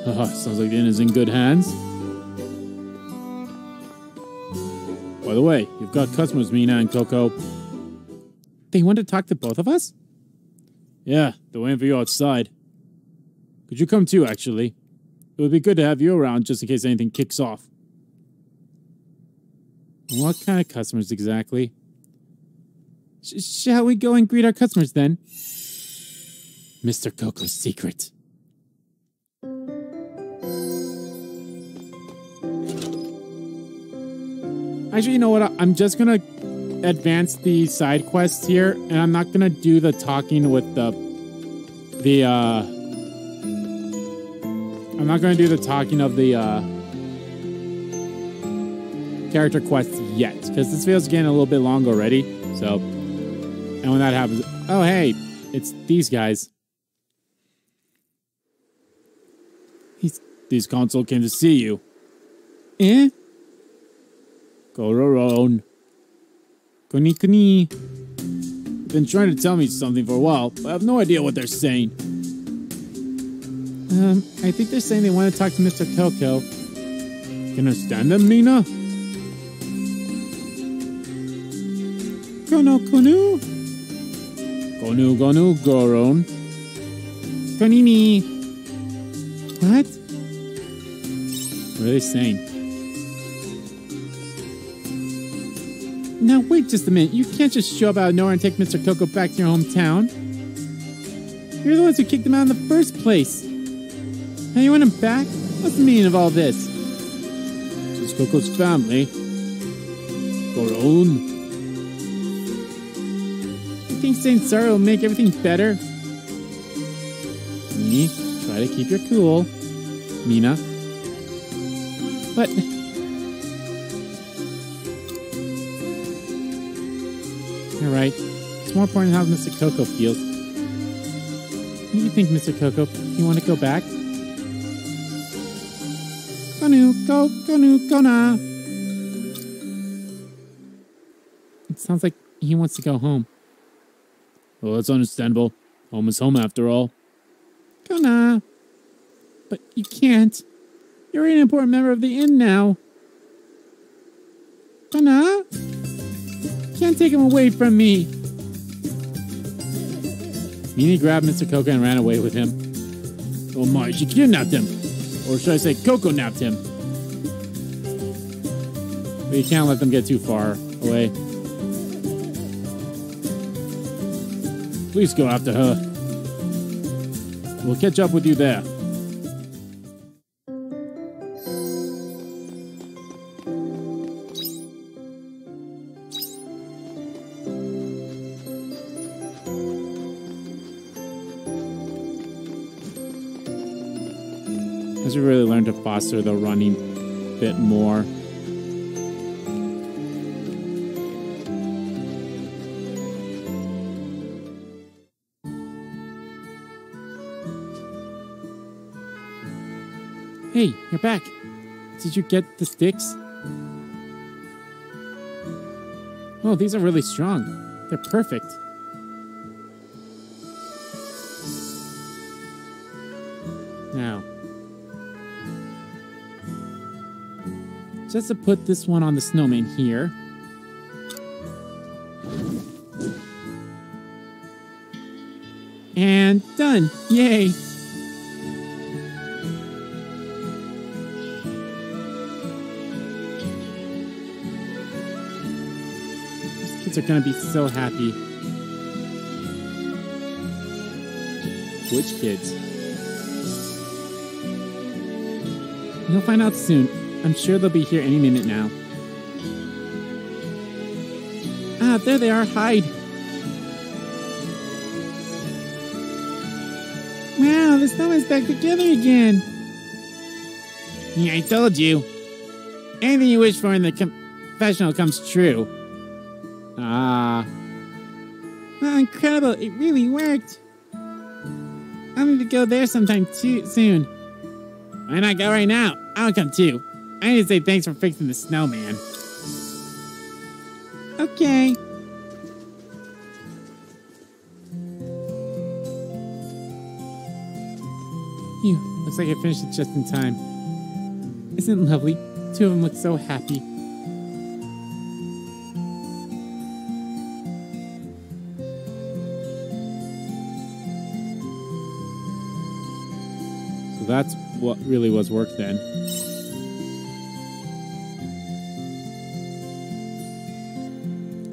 Haha, sounds like the inn is in good hands. By the way, you've got customers, Mina and Coco. They want to talk to both of us? Yeah, they're waiting for you outside. Could you come too, actually? It would be good to have you around just in case anything kicks off. What kind of customers exactly? Sh- shall we go and greet our customers then? Mr. Coco's secret. Actually, you know what? I'm just gonna advance the side quests here, and I'm not gonna do the talking with the the uh I'm not gonna do the talking of the uh character quests yet, because this video's getting a little bit long already. So and when that happens oh hey, it's these guys. He's, this console came to see you. Eh? Gororon. Kuni kuni. Been trying to tell me something for a while, but I have no idea what they're saying. Um, I think they're saying they want to talk to Mr. Coco. Can I stand them, Mina? Kono Konu. Gonu Gonu Goron. Konini. What? What are they saying? Now, wait just a minute. You can't just show up out of nowhere and take Mr. Coco back to your hometown. You're the ones who kicked him out in the first place. Now you want him back? What's the meaning of all this? This is Coco's family. Goron. Think sorry will make everything better? Me, try to keep your cool. Mina. But You're right. It's more important how Mr. Coco feels. What do you think, Mr. Coco? You want to go back? Gonu, go, gonu, go na. It sounds like he wants to go home. Well, that's understandable. Home is home after all. Go na. But you can't. You're an important member of the inn now. Go na. Can't take him away from me. Meanie grabbed Mr. Coco and ran away with him. Oh my, she kidnapped him. Or should I say Coco napped him? But you can't let them get too far away. Please go after her. We'll catch up with you there. As we really learn to foster the running bit more. Hey, you're back. Did you get the sticks? Oh, these are really strong. They're perfect. Now, just to put this one on the snowman here. And done. Yay. Kids are going to be so happy. Which kids? You'll find out soon. I'm sure they'll be here any minute now. Ah, there they are. Hide. Wow, the snowman's back together again. Yeah, I told you. Anything you wish for in the confessional comes true. Ah. Wow, incredible. It really worked. I'm going to go there sometime too soon. Why not go right now? I'll come too. I need to say thanks for fixing the snowman. Okay. Phew, looks like I finished it just in time. Isn't it lovely? Two of them look so happy. That's what really was work then.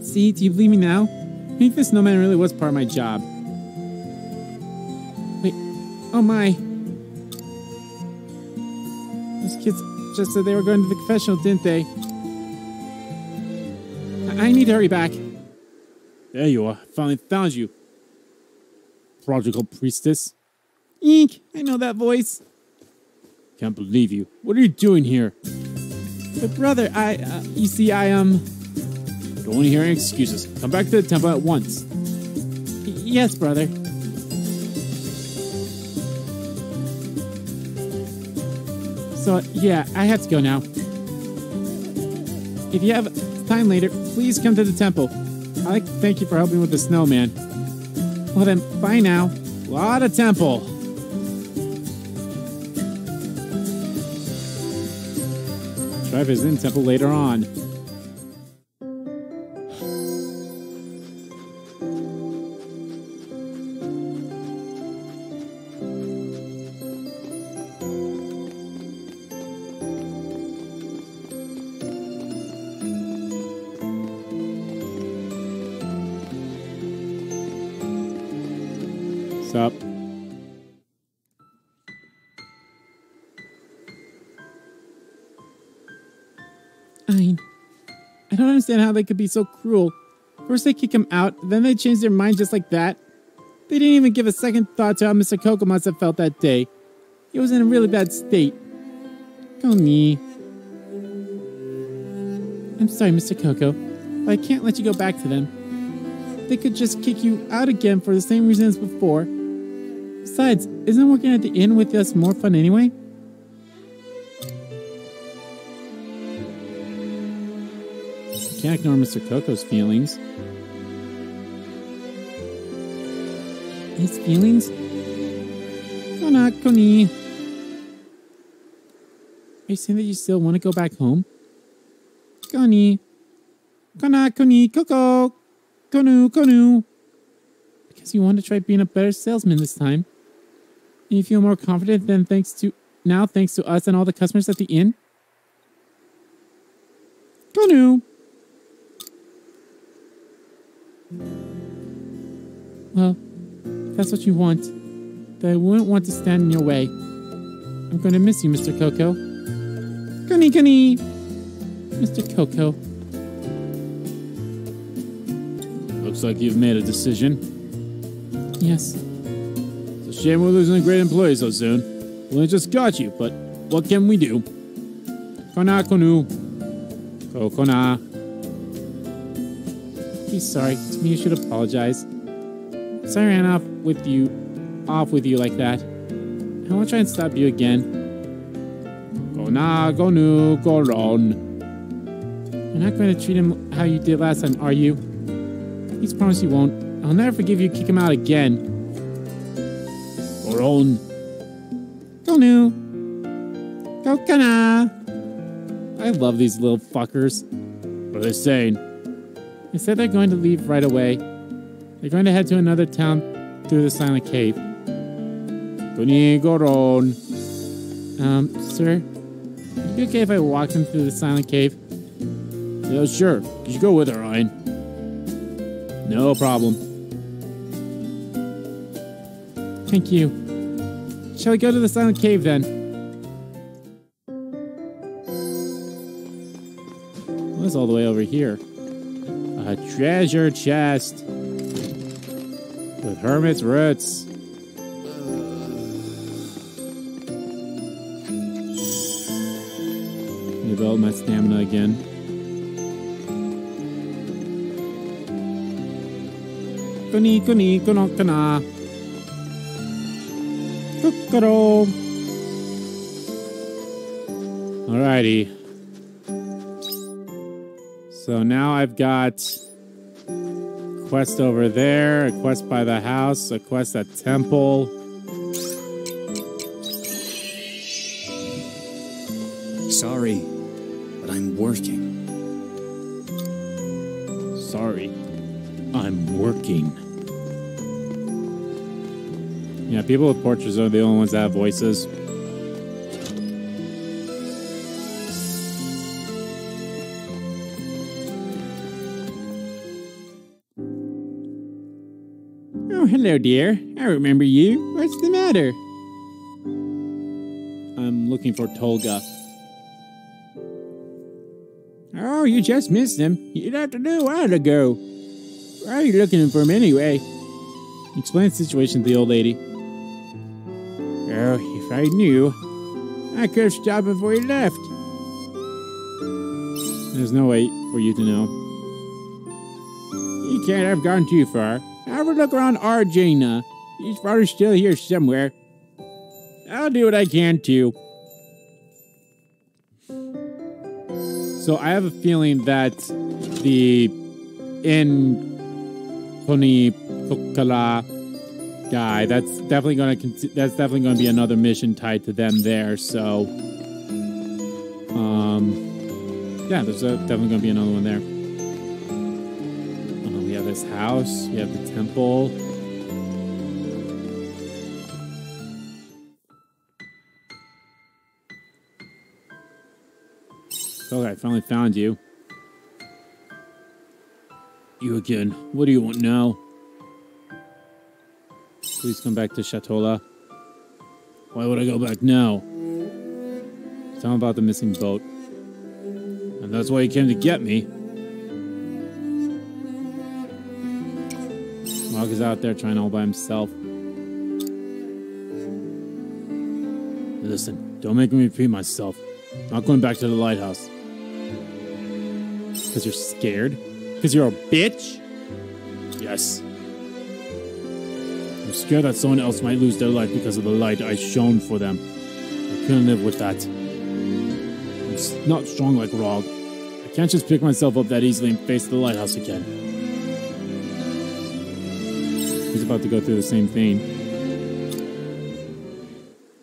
See, do you believe me now? I think the snowman really was part of my job. Wait, oh my. Those kids just said they were going to the confessional, didn't they? I, I need to hurry back. There you are. Finally found you. Prodigal priestess. Eek, I know that voice. Can't believe you. What are you doing here? But brother, I, uh, you see, I, um... Don't want to hear any excuses. Come back to the temple at once. Y- yes, brother. So, yeah, I have to go now. If you have time later, please come to the temple. I'd like to thank you for helping with the snowman. Well then, bye now. Lot of temple. Try visiting temple later on. Understand how they could be so cruel. First they kick him out, then they change their mind just like that. They didn't even give a second thought to how Mr. Coco must have felt that day. He was in a really bad state. Me. I'm sorry, Mr. Coco, but I can't let you go back to them. They could just kick you out again for the same reason as before. Besides, isn't working at the inn with us more fun anyway? Can't ignore Mr. Coco's feelings. His feelings? Kona, Koni. Are you saying that you still want to go back home? Koni. Kona, Koni, Coco. Konu, Konu. Because you want to try being a better salesman this time. And you feel more confident than thanks to now thanks to us and all the customers at the inn? Konu. Well, if that's what you want, then I wouldn't want to stand in your way. I'm going to miss you, Mr. Coco. Gunny, Gunny! Mr. Coco. Looks like you've made a decision. Yes, It's a shame we're losing a great employee so soon. We only just got you, but what can we do? Kona Konu. Oh, Kokona. He's sorry. To me, you should apologize. Sorry I ran off with you, off with you like that. I won't try and stop you again. Kona Konu Koron. You're not going to treat him how you did last time, are you? Please promise you won't. I'll never forgive you. Kick him out again. Koron. Konu. Kokana. I love these little fuckers. What are they saying? They said they're going to leave right away. They're going to head to another town through the silent cave. Kuni Goron. Um, sir, would it be okay if I walked them through the silent cave? Yeah, sure. You should go with her, Ryan. No problem. Thank you. Shall we go to the silent cave then? What's all the way over here? A treasure chest hermit's roots. Develop my stamina again. Kuni kuni kono kana. Alrighty. So now I've got quest over there, a quest by the house, a quest at temple. Sorry, but I'm working. Sorry. I'm working. Yeah, people with portraits are the only ones that have voices. Hello, dear. I remember you. What's the matter? I'm looking for Tolga. Oh, you just missed him. You left a little while ago. Why are you looking for him anyway? Explain the situation to the old lady. Oh, if I knew, I could have stopped before he left. There's no way for you to know. He can't have gone too far. Have a look around Argene. He's probably still here somewhere. I'll do what I can too. So I have a feeling that the in Pony Kokala guy, that's definitely going to that's definitely going to be another mission tied to them there. So, um, yeah, there's a, definitely going to be another one there. House. You have the temple. Okay, I finally found you. You again. What do you want now? Please come back to Shatolla. Why would I go back now? Tell him about the missing boat. And that's why he came to get me. Log is out there trying all by himself. Listen, don't make me repeat myself. I'm not going back to the lighthouse. Because you're scared? Because you're a bitch? Yes. I'm scared that someone else might lose their life because of the light I shone for them. I couldn't live with that. I'm not strong like Rog. I can't just pick myself up that easily and face the lighthouse again. He's about to go through the same thing.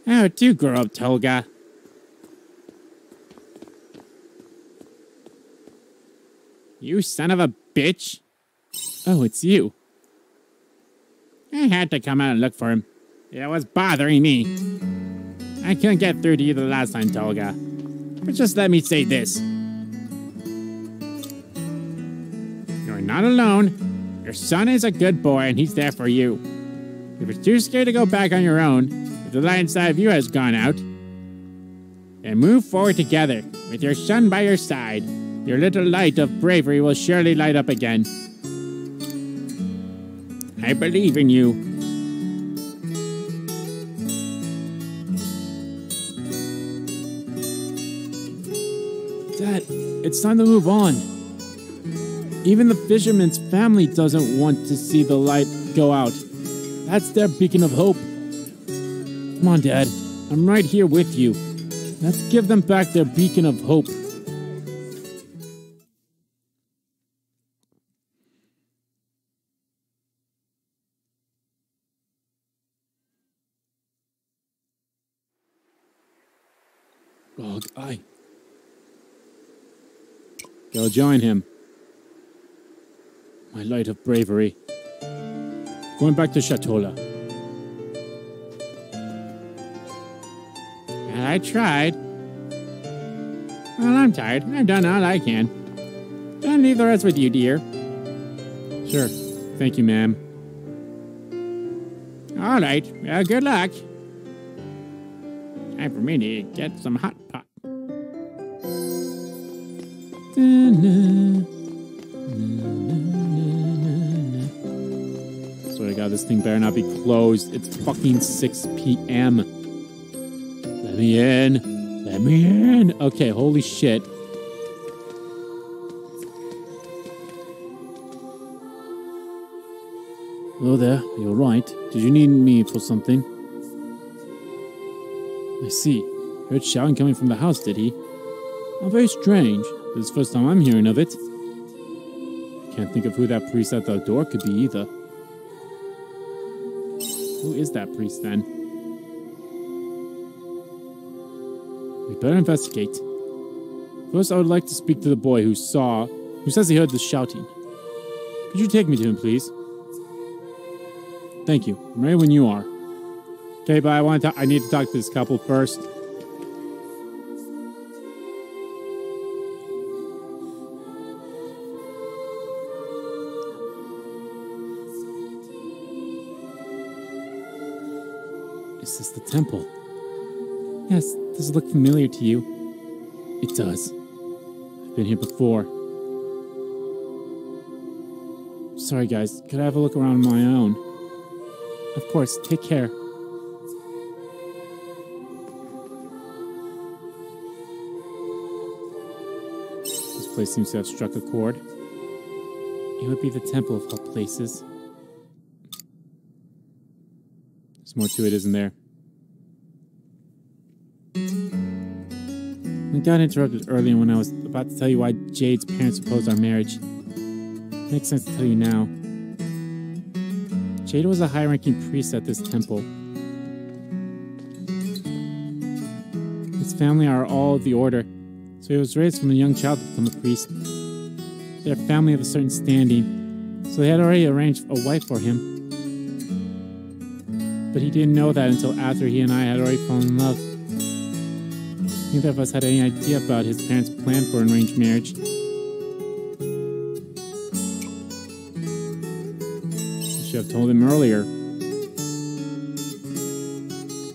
Oh, do grow up, Tolga. You son of a bitch. Oh, it's you. I had to come out and look for him. It was bothering me. I couldn't get through to you the last time, Tolga. But just let me say this. You're not alone. Your son is a good boy and he's there for you. If you're too scared to go back on your own, if the light inside of you has gone out, then move forward together. With your son by your side, your little light of bravery will surely light up again. I believe in you. Dad, it's time to move on. Even the fisherman's family doesn't want to see the light go out. That's their beacon of hope. Come on, Dad. I'm right here with you. Let's give them back their beacon of hope. Go join him. My light of bravery. Going back to Shatolla. And I tried. Well, I'm tired. I've done all I can. I'll leave the rest with you, dear. Sure. Thank you, ma'am. All right. Well, good luck. Time for me to get some hot pot. Swear to This thing better not be closed. It's fucking 6 p.m. Let me in. Let me in. Okay, holy shit. Hello there, you're right. Did you need me for something? I see. Heard shouting coming from the house, did he? How very strange. This is the first time I'm hearing of it. Can't think of who that priest at the door could be either. Is that priest then? We better investigate. First, I would like to speak to the boy who saw, who says he heard the shouting. Could you take me to him, please? Thank you. I'm ready when you are. Okay, but I want to. I need to talk to this couple first. Temple? Yes. Does it look familiar to you? It does. I've been here before. Sorry, guys. Could I have a look around on my own? Of course. Take care. This place seems to have struck a chord. It would be the temple of all places. There's more to it, isn't there? I got interrupted earlier when I was about to tell you why Jade's parents opposed our marriage. Makes sense to tell you now. Jade was a high ranking priest at this temple. His family are all of the order, so he was raised from a young child to become a priest. They're a family of a certain standing, so they had already arranged a wife for him. But he didn't know that until after he and I had already fallen in love. Neither of us had any idea about his parents' plan for an arranged marriage. I should have told him earlier.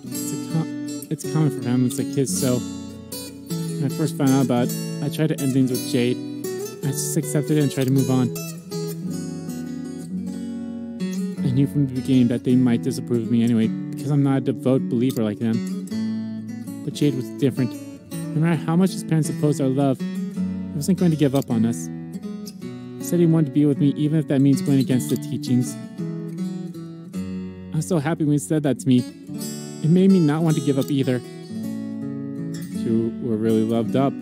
It's, com- it's common for families like his, so when I first found out about it, I tried to end things with Jade. I just accepted it and tried to move on. I knew from the beginning that they might disapprove of me anyway, because I'm not a devout believer like them. But Jade was different. No matter how much his parents opposed our love, he wasn't going to give up on us. He said he wanted to be with me even if that means going against the teachings. I was so happy when he said that to me. It made me not want to give up either. Two were really loved up.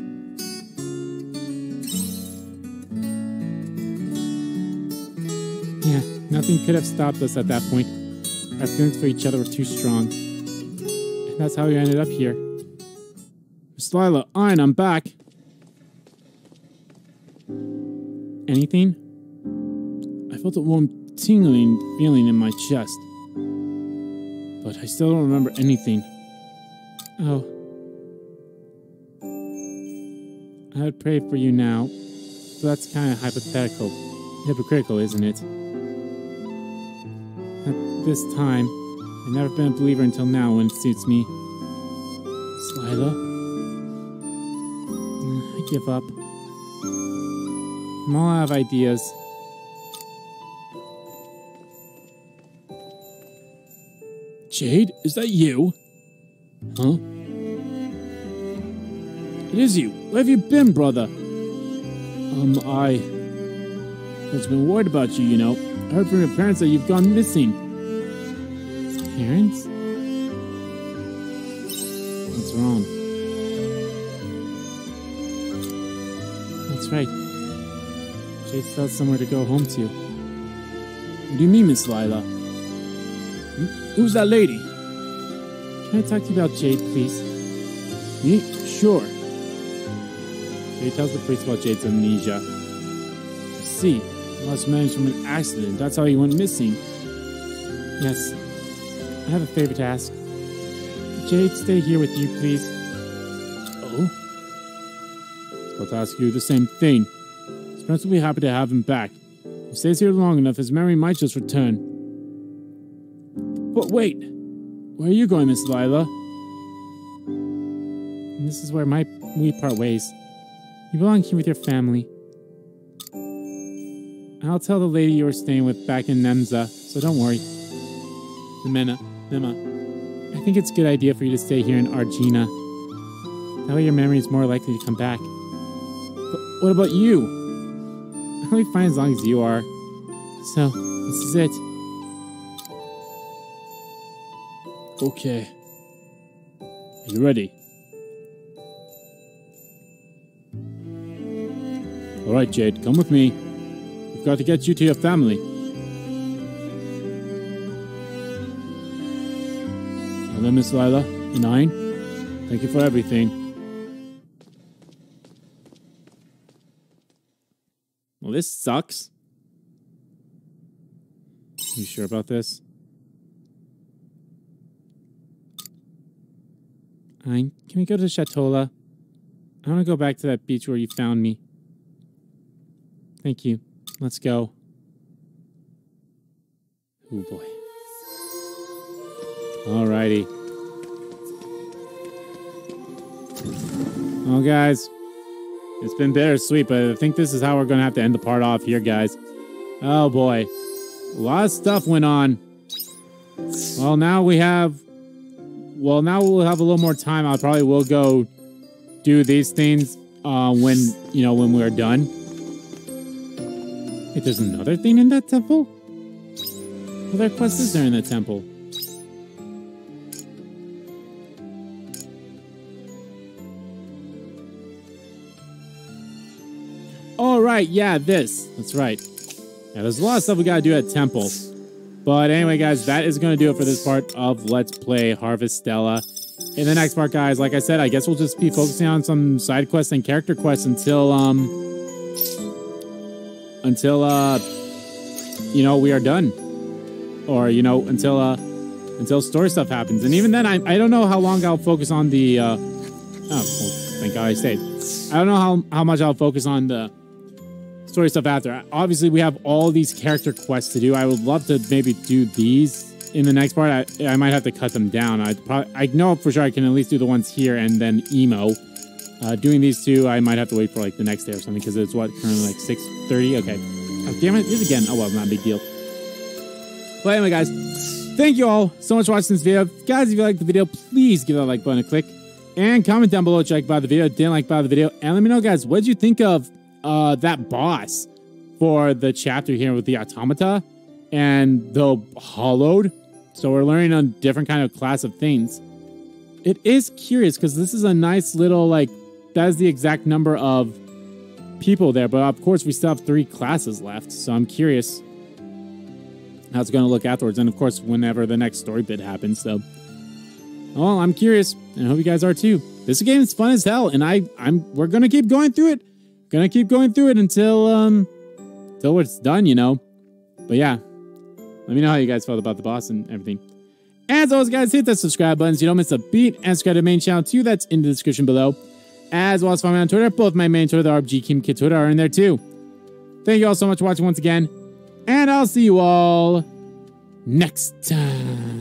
Yeah, nothing could have stopped us at that point. Our feelings for each other were too strong. And that's how we ended up here. Lila, Iron, I'm back. Anything? I felt a warm tingling feeling in my chest. But I still don't remember anything. Oh. I would pray for you now. So that's kind of hypothetical. Hypocritical, isn't it? At this time, I've never been a believer until now when it suits me. Slyla? Give up. I'm all out of ideas. Jade, is that you? Huh? It is you. Where have you been, brother? Um, I. I've been worried about you, you know. I heard from your parents that you've gone missing. Parents? Right. Still has somewhere to go home to. What do you mean, Miss Lila? Hmm? Who's that lady? Can I talk to you about Jade, please? Me? Sure. He tells the priest about Jade's amnesia. I see. Lost memories from an accident. That's how he went missing. Yes. I have a favor to ask. Jade stay here with you, please? To ask you the same thing. Parents will be happy to have him back. If he stays here long enough, his memory might just return. But wait! Where are you going, Miss Lila? And this is where my we part ways. You belong here with your family. I'll tell the lady you were staying with back in Nemza, so don't worry. Nemena, Nema, I think it's a good idea for you to stay here in Argene. That way your memory is more likely to come back. What about you? I'll be fine as long as you are. So, this is it. Okay. Are you ready? All right, Jade, come with me. We've got to get you to your family. Hello, Miss Lila. Nine. Thank you for everything. Well, this sucks. You sure about this? I, can we go to Shatolla? I want to go back to that beach where you found me. Thank you. Let's go. Oh boy. Alrighty. Oh, guys. It's been bittersweet, but I think this is how we're going to have to end the part off here, guys. Oh boy. A lot of stuff went on. Well, now we have... Well, now we'll have a little more time. I probably will go do these things uh, when, you know, when we're done. Wait, there's another thing in that temple? What other quest is there in the temple? Right. Yeah, this. That's right. Yeah, there's a lot of stuff we gotta do at Temple. But anyway, guys, that is to do it for this part of Let's Play Harvestella. In the next part, guys, like I said, I guess we'll just be focusing on some side quests and character quests until, um, until, uh, you know, we are done. Or, you know, until, uh, until story stuff happens. And even then, I, I don't know how long I'll focus on the, uh, oh, well, thank God I stayed. I don't know how, how much I'll focus on the story stuff after. Obviously, we have all these character quests to do. I would love to maybe do these in the next part. I, I might have to cut them down. I probably I know for sure I can at least do the ones here and then emo. Uh, doing these two, I might have to wait for like the next day or something because it's what currently like six thirty. Okay, oh, damn it, this again. Oh well, not a big deal. But anyway, guys, thank you all so much for watching this video. Guys, if you liked the video, please give that like button a click and comment down below like about the video, didn't like about the video, and let me know, guys, what did you think of uh, that boss for the chapter here with the automata and the hollowed. So we're learning a different kind of class of things. It is curious because this is a nice little like that is the exact number of people there, but of course we still have three classes left. So I'm curious how it's going to look afterwards, and of course whenever the next story bit happens. So, well, I'm curious, and I hope you guys are too. This game is fun as hell, and I I'm we're gonna keep going through it gonna keep going through it until um until it's done, you know. But yeah, let me know how you guys felt about the boss and everything. As always, guys, hit that subscribe button so you don't miss a beat and subscribe to the main channel too. That's in the description below. As well as follow me on Twitter. Both my main Twitter, the Kim Kid Twitter, are in there too. Thank you all so much for watching once again. And I'll see you all next time.